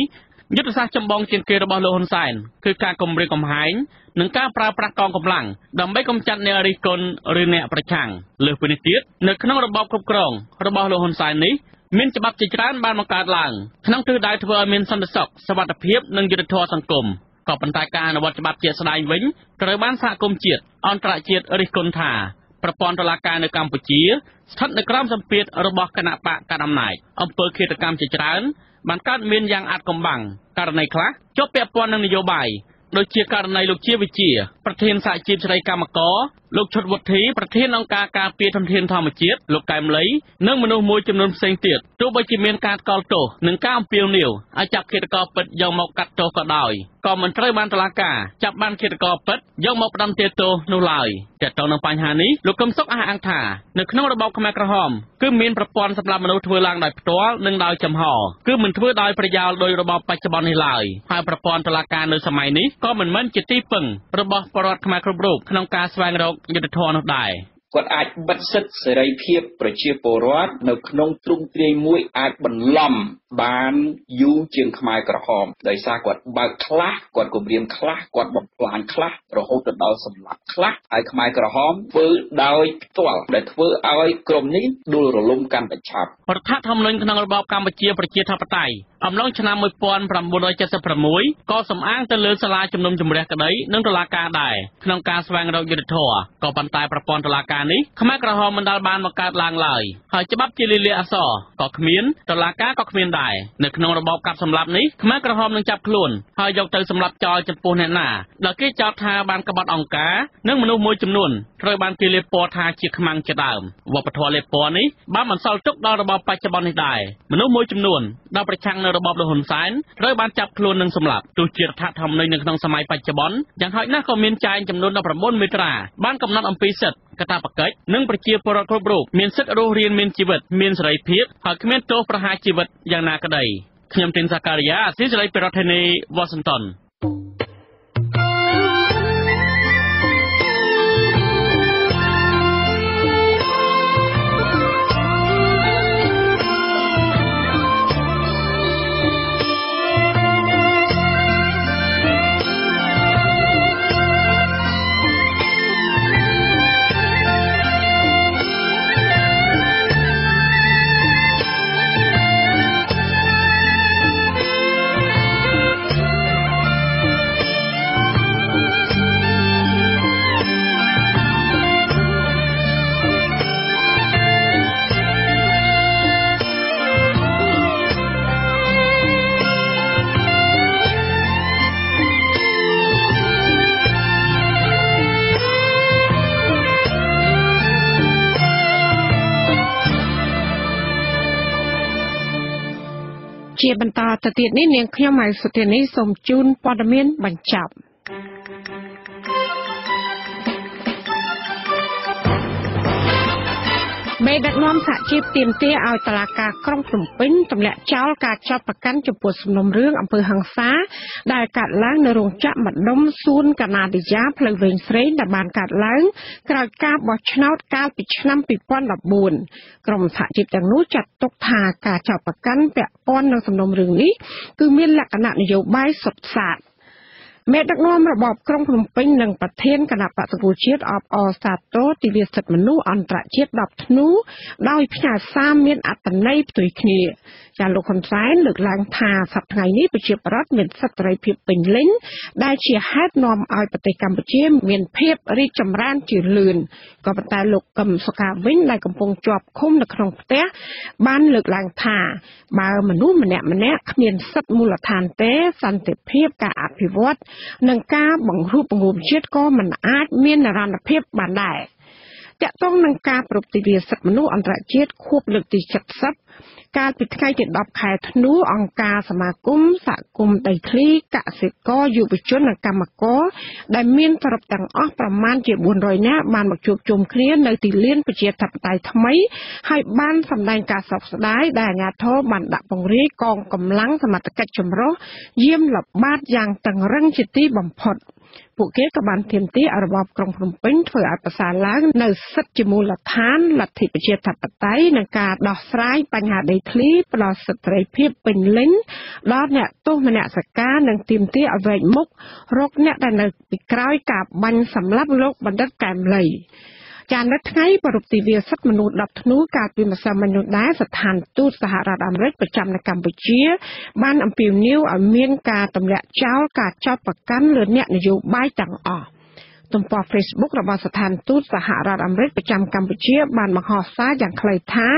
យុទ្ធសាស្ត្រចម្បងជាងគេរបស់លោកហ៊ុនសែនគឺការគម្រាមកំហែងនិងការប្រើប្រាស់កងកម្លាំងដើម្បីកម្ចាត់អ្នករិះគន់ឬអ្នកប្រឆាំងលើសពីនេះទៀតនៅក្នុងរបបគ្រប់គ្រងរបស់លោកហ៊ុនសែននេះមានច្បាប់ជាច្រើនបានបង្កើតឡើងក្នុងទិសដៅធ្វើឲ្យមានសន្តិសុខសុវត្ថិភាពនិងយុត្តិធម៌សង្គមក៏ប៉ុន្តែការអនុវត្តច្បាប់ជាក់ស្ដែងវិញត្រូវបានសហគមន៍ជាតិអន្តរជាតិរិះគន់ថា ប្រព័ន្ធតុលាការនៅកម្ពុជាស្ថិតនៅក្រោមសម្ពាធរបស់គណៈបកកណ្ដាលអំណាចអំពើឃាតកម្មជាច្រើនបានកើតមានយ៉ាងអាត់កំបាំងករណីខ្លះជាប់ពាក់ព័ន្ធនឹងនយោបាយដូចជាករណីលោកជាវិជាប្រធានសហជីពស្រីកម្មករ លោកឈុតវុធីប្រធានអង្គការការពារធនធានធម្មជាតិលោកកែមលីនិងមនុស្សមួយចំនួនផ្សេងទៀតទោះបីជាមានការកលទោសនិងការអំពាវនាវឲ្យចាប់ឃាតករពិតយកមកកាត់ទោសក៏ដោយក៏មិនត្រូវបានតុលាការចាប់បានឃាតករពិតយកមកផ្ដន្ទាទោសនោះឡើយទាក់ទងនឹងបញ្ហានេះលោកកឹមសុខអះអាងថានៅក្នុងរបបខ្មែរក្រហមគឺមានប្រព័ន្ធសម្រាប់មនុស្សធ្វើឡើងដោយផ្ទាល់និងដោយចំហគឺមិនធ្វើដោយប្រយោលដោយរបបបច្ចុប្បន្ននេះឡើយហើយប្រព័ន្ធតុលាការនៅសម័យនេះក៏មិនមែនជាទីពឹងរបស់ប្រជាពលរដ្ឋខ្មែរគ្រប់រូបក្នុងការស្វែងរកយុត្តិធម៌នោះដែរគាត់អាចបិទសិទ្ធិសេរីភាពប្រជាពលរដ្ឋនៅក្នុងទ្រង់ទ្រាយមួយអាចបន្លំបានយូរជាងខ្មែរក្រហមដោយសារគាត់បើកខ្លះគាត់គម្រាមខ្លះគាត់បំផ្លាញខ្លះរហូតទៅដល់សម្លាប់ខ្លះហើយខ្មែរក្រហមធ្វើដោយផ្ទាល់ដែលធ្វើឲ្យក្រុមនេះដួលរលំកាន់តែឆាប់រដ្ឋធម្មនុញ្ញក្នុងរបបកម្ពុជាប្រជាធិបតេយ្យ អំឡុងឆ្នាំ1976ក៏សំអាងទៅលើសាលាជំនុំជម្រះក្តីនិងតុលាការដែរក្នុងការស្វែងរកយុត្តិធម៌ក៏ប៉ុន្តែប្រព័ន្ធតុលាការនេះខ្មែរក្រហមមិនដាល់បានបង្កើតឡើងឡើយហើយច្បាប់ជាលិលាអសរក៏គ្មានតុលាការក៏គ្មានដែរនៅក្នុងរបបកាប់សម្លាប់នេះខ្មែរក្រហមនឹងចាប់ខ្លួនហើយយកទៅសម្លាប់ចោលចំពោះអ្នកណាដែលគេចោទថាបានក្បត់អង្គការនិងមនុស្សមួយចំនួន ត្រូវបានគេលេបពណ៌ថាជាខ្មាំងជាដើមវប្បធម៌លេបពណ៌នេះបានបន្សល់ទុកដល់របបបច្ចុប្បន្ននេះដែរមនុស្សមួយចំនួនដែលប្រឆាំងនៅរបបលហ៊ុនសែនត្រូវបានចាប់ខ្លួននិងសម្លាប់ទោះជារដ្ឋធម្មនុញ្ញនៅក្នុងសម័យបច្ចុប្បន្នយ៉ាងហោចណាស់ក៏មានចែងចំនួន19មាត្រាបានកំណត់អំពីសិទ្ធិកាតព្វកិច្ចនិងប្រជាពលរដ្ឋគ្រប់រូបមានសិទ្ធិរស់រានមានជីវិតមានសេរីភាពហើយគ្មានទោសប្រហារជីវិតយ៉ាងណាក្តីខ្ញុំទីនសាការីយ៉ាអស៊ីសេរីប្រធានាធិបតីវ៉ាស៊ីនតោន ជាបន្តទៅទៀតនេះនាងខ្ញុំហៅសុធានីសូមជូនព័ត៌មានបញ្ចប់ មេដឹកនាំសហជីពទាមទារឲ្យតុលាការក្រុងភ្នំពេញទម្លាក់ចោលការចោទប្រកាន់ចំពោះសំណុំរឿងអំពើហិង្សា ដែលកើតឡើងនៅរោងចក្រម្ដុំសួនកាណាឌីយ៉ាផ្លូវវែងស្រេងដែលបានកើតឡើងក្រោយការបោះឆ្នោតកាលពីឆ្នាំ2014ក្រុមសហជីពទាំងនោះចាត់ទុកថាការចោទប្រកាន់ពាក់ព័ន្ធនឹងសំណុំរឿងនេះគឺមានលក្ខណៈនយោបាយសុទ្ធសាធ មេដឹកនាំរបបក្រុងភ្នំពេញនិងប្រធានគណៈបក្សសង្គ្រោះជាតិអបអរសាទរទិវាសិទ្ធិមនុស្សអន្តរជាតិ10ធ្នូដោយផ្ញើសារមានអត្ថន័យផ្ទុយគ្នាចាលោកហ៊ុនសែនលើកឡើងថាសប្តាហ៍ថ្ងៃនេះប្រជាប្រដ្ឋមានសិទ្ធិសេរីភាពពេញលេញដែលជាហេតុនាំឲ្យប្រទេសកម្ពុជា មានភាពរីកចម្រើនជាលឿនក៏ប៉ុន្តែលោកកឹមសុខាវិញដែលកំពុងជាប់ឃុំនៅក្នុងផ្ទះបានលើកឡើងថាបើមនុស្សម្នាក់ម្នាក់គ្មានសិទ្ធិមូលដ្ឋានទេសន្តិភាពការអភិវឌ្ឍនិងការបង្រួបបង្រួមជាតិក៏មិនអាចមាននិរន្តរភាពបានដែរ តកតងនឹងការប្រពៃទិវាសិទ្ធិមនុស្សអន្តរជាតិខួបលើកទី70កាលពីថ្ងៃទី10ខែធ្នូអង្គការសមាគមសហគមន៍ដីធ្លីកសិករយុវជននិងកម្មករដែលមានសរុបទាំងអស់ប្រមាណជា400នាក់បានមកជួបជុំគ្នានៅទីលានប្រជាធិបតេយ្យថ្មីហើយបានសម្ដែងការសោកស្ដាយដែលអាជ្ញាធរបានដាក់ពង្រាយកងកម្លាំងសមត្ថកិច្ចចម្រុះយាមល្បាតយ៉ាងតឹងរឹងជាទីបំផុត។ ពួកគេក៏បានទាមទារឲ្យរបបក្រុងភ្នំពេញធ្វើឲ្យប្រសើរឡើងនៅសិទ្ធិជាមូលដ្ឋានលទ្ធិប្រជាធិបតេយ្យនិងការដោះស្រាយបញ្ហាដីធ្លីផ្ដល់សិទ្ធិសេរីភាពពេញលេញដល់អ្នកទោសមនសិការនិងទាមទារឲ្យវែកមុខរកអ្នកដែលនៅពីក្រោយការបាញ់សម្លាប់លោកបណ្ឌិតកែមលី ចានៅថ្ងៃប្រពៃទិវាសិទ្ធិមនុស្ស10ធ្នូកាលពីម្សិលមិញនោះដែរស្ថានទូតសហរដ្ឋអាមេរិកប្រចាំនៅកម្ពុជា បានអំពាវនាវឲ្យមានការទម្លាក់ចោលការចោទប្រកាន់លើអ្នកនយោបាយទាំងអស់ទំព័រ Facebook របស់ស្ថានទូតសហរដ្ឋអាមេរិកប្រចាំកម្ពុជា បានបង្ហោះសារយ៉ាងខ្លីថា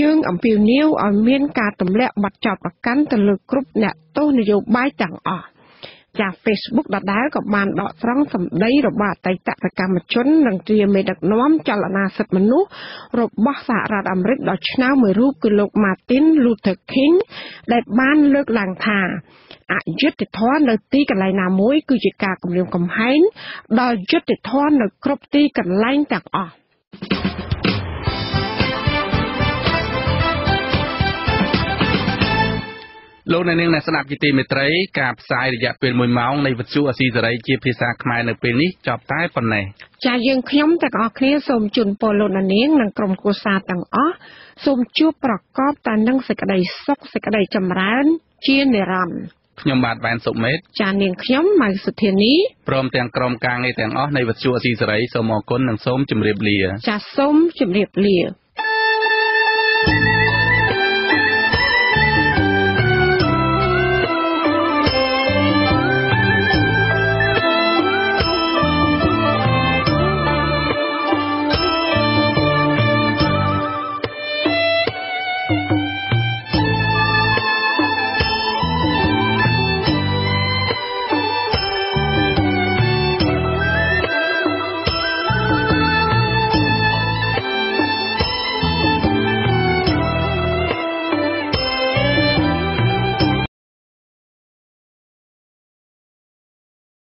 យើងអំពាវនាវឲ្យមានការទម្លាក់បទចោទប្រកាន់ទៅលើគ្រប់អ្នកទោសនយោបាយទាំងអស់ ចាស់ Facebook ដដែលក៏បានដកស្រង់សម្ដីរបស់អតីតសកម្មជននិងជាមេដឹកនាំចលនាសិទ្ធិមនុស្សរបស់សហរដ្ឋអាមេរិកដ៏ឆ្នើមមួយរូបគឺលោក Martin Luther King ដែលបានលើកឡើងថាអយុត្តិធម៌នៅទីកន្លែងណាមួយ គឺជាការគំរាមកំហែងដល់យុត្តិធម៌នៅគ្រប់ទីកន្លែងទាំងអស់ លោកអ្នកនាងអ្នកស្ដាប់ជាទីមេត្រីការផ្សាយរយៈពេល1ម៉ោងនៃវិទ្យុអស៊ីសេរីជាភាសាខ្មែរនៅពេលនេះចប់តែប៉ុណ្ណេះចាយើងខ្ញុំទាំងអស់គ្នាសូមជូនពរលោកអ្នកនាងនិងក្រុមគ្រួសារទាំងអស់សូមជួបប្រកបតែនឹងសេចក្តីសុខសេចក្តីចម្រើន ជានិរន្តរ៍ខ្ញុំបាទវ៉ែនសុមេតចានាងខ្ញុំម៉ៅសុធានីព្រមទាំងក្រុមការងារទាំងអស់នៃវិទ្យុអស៊ីសេរីសូមអរគុណនិងសូមជម្រាបលា ចាសូមជម្រាបលា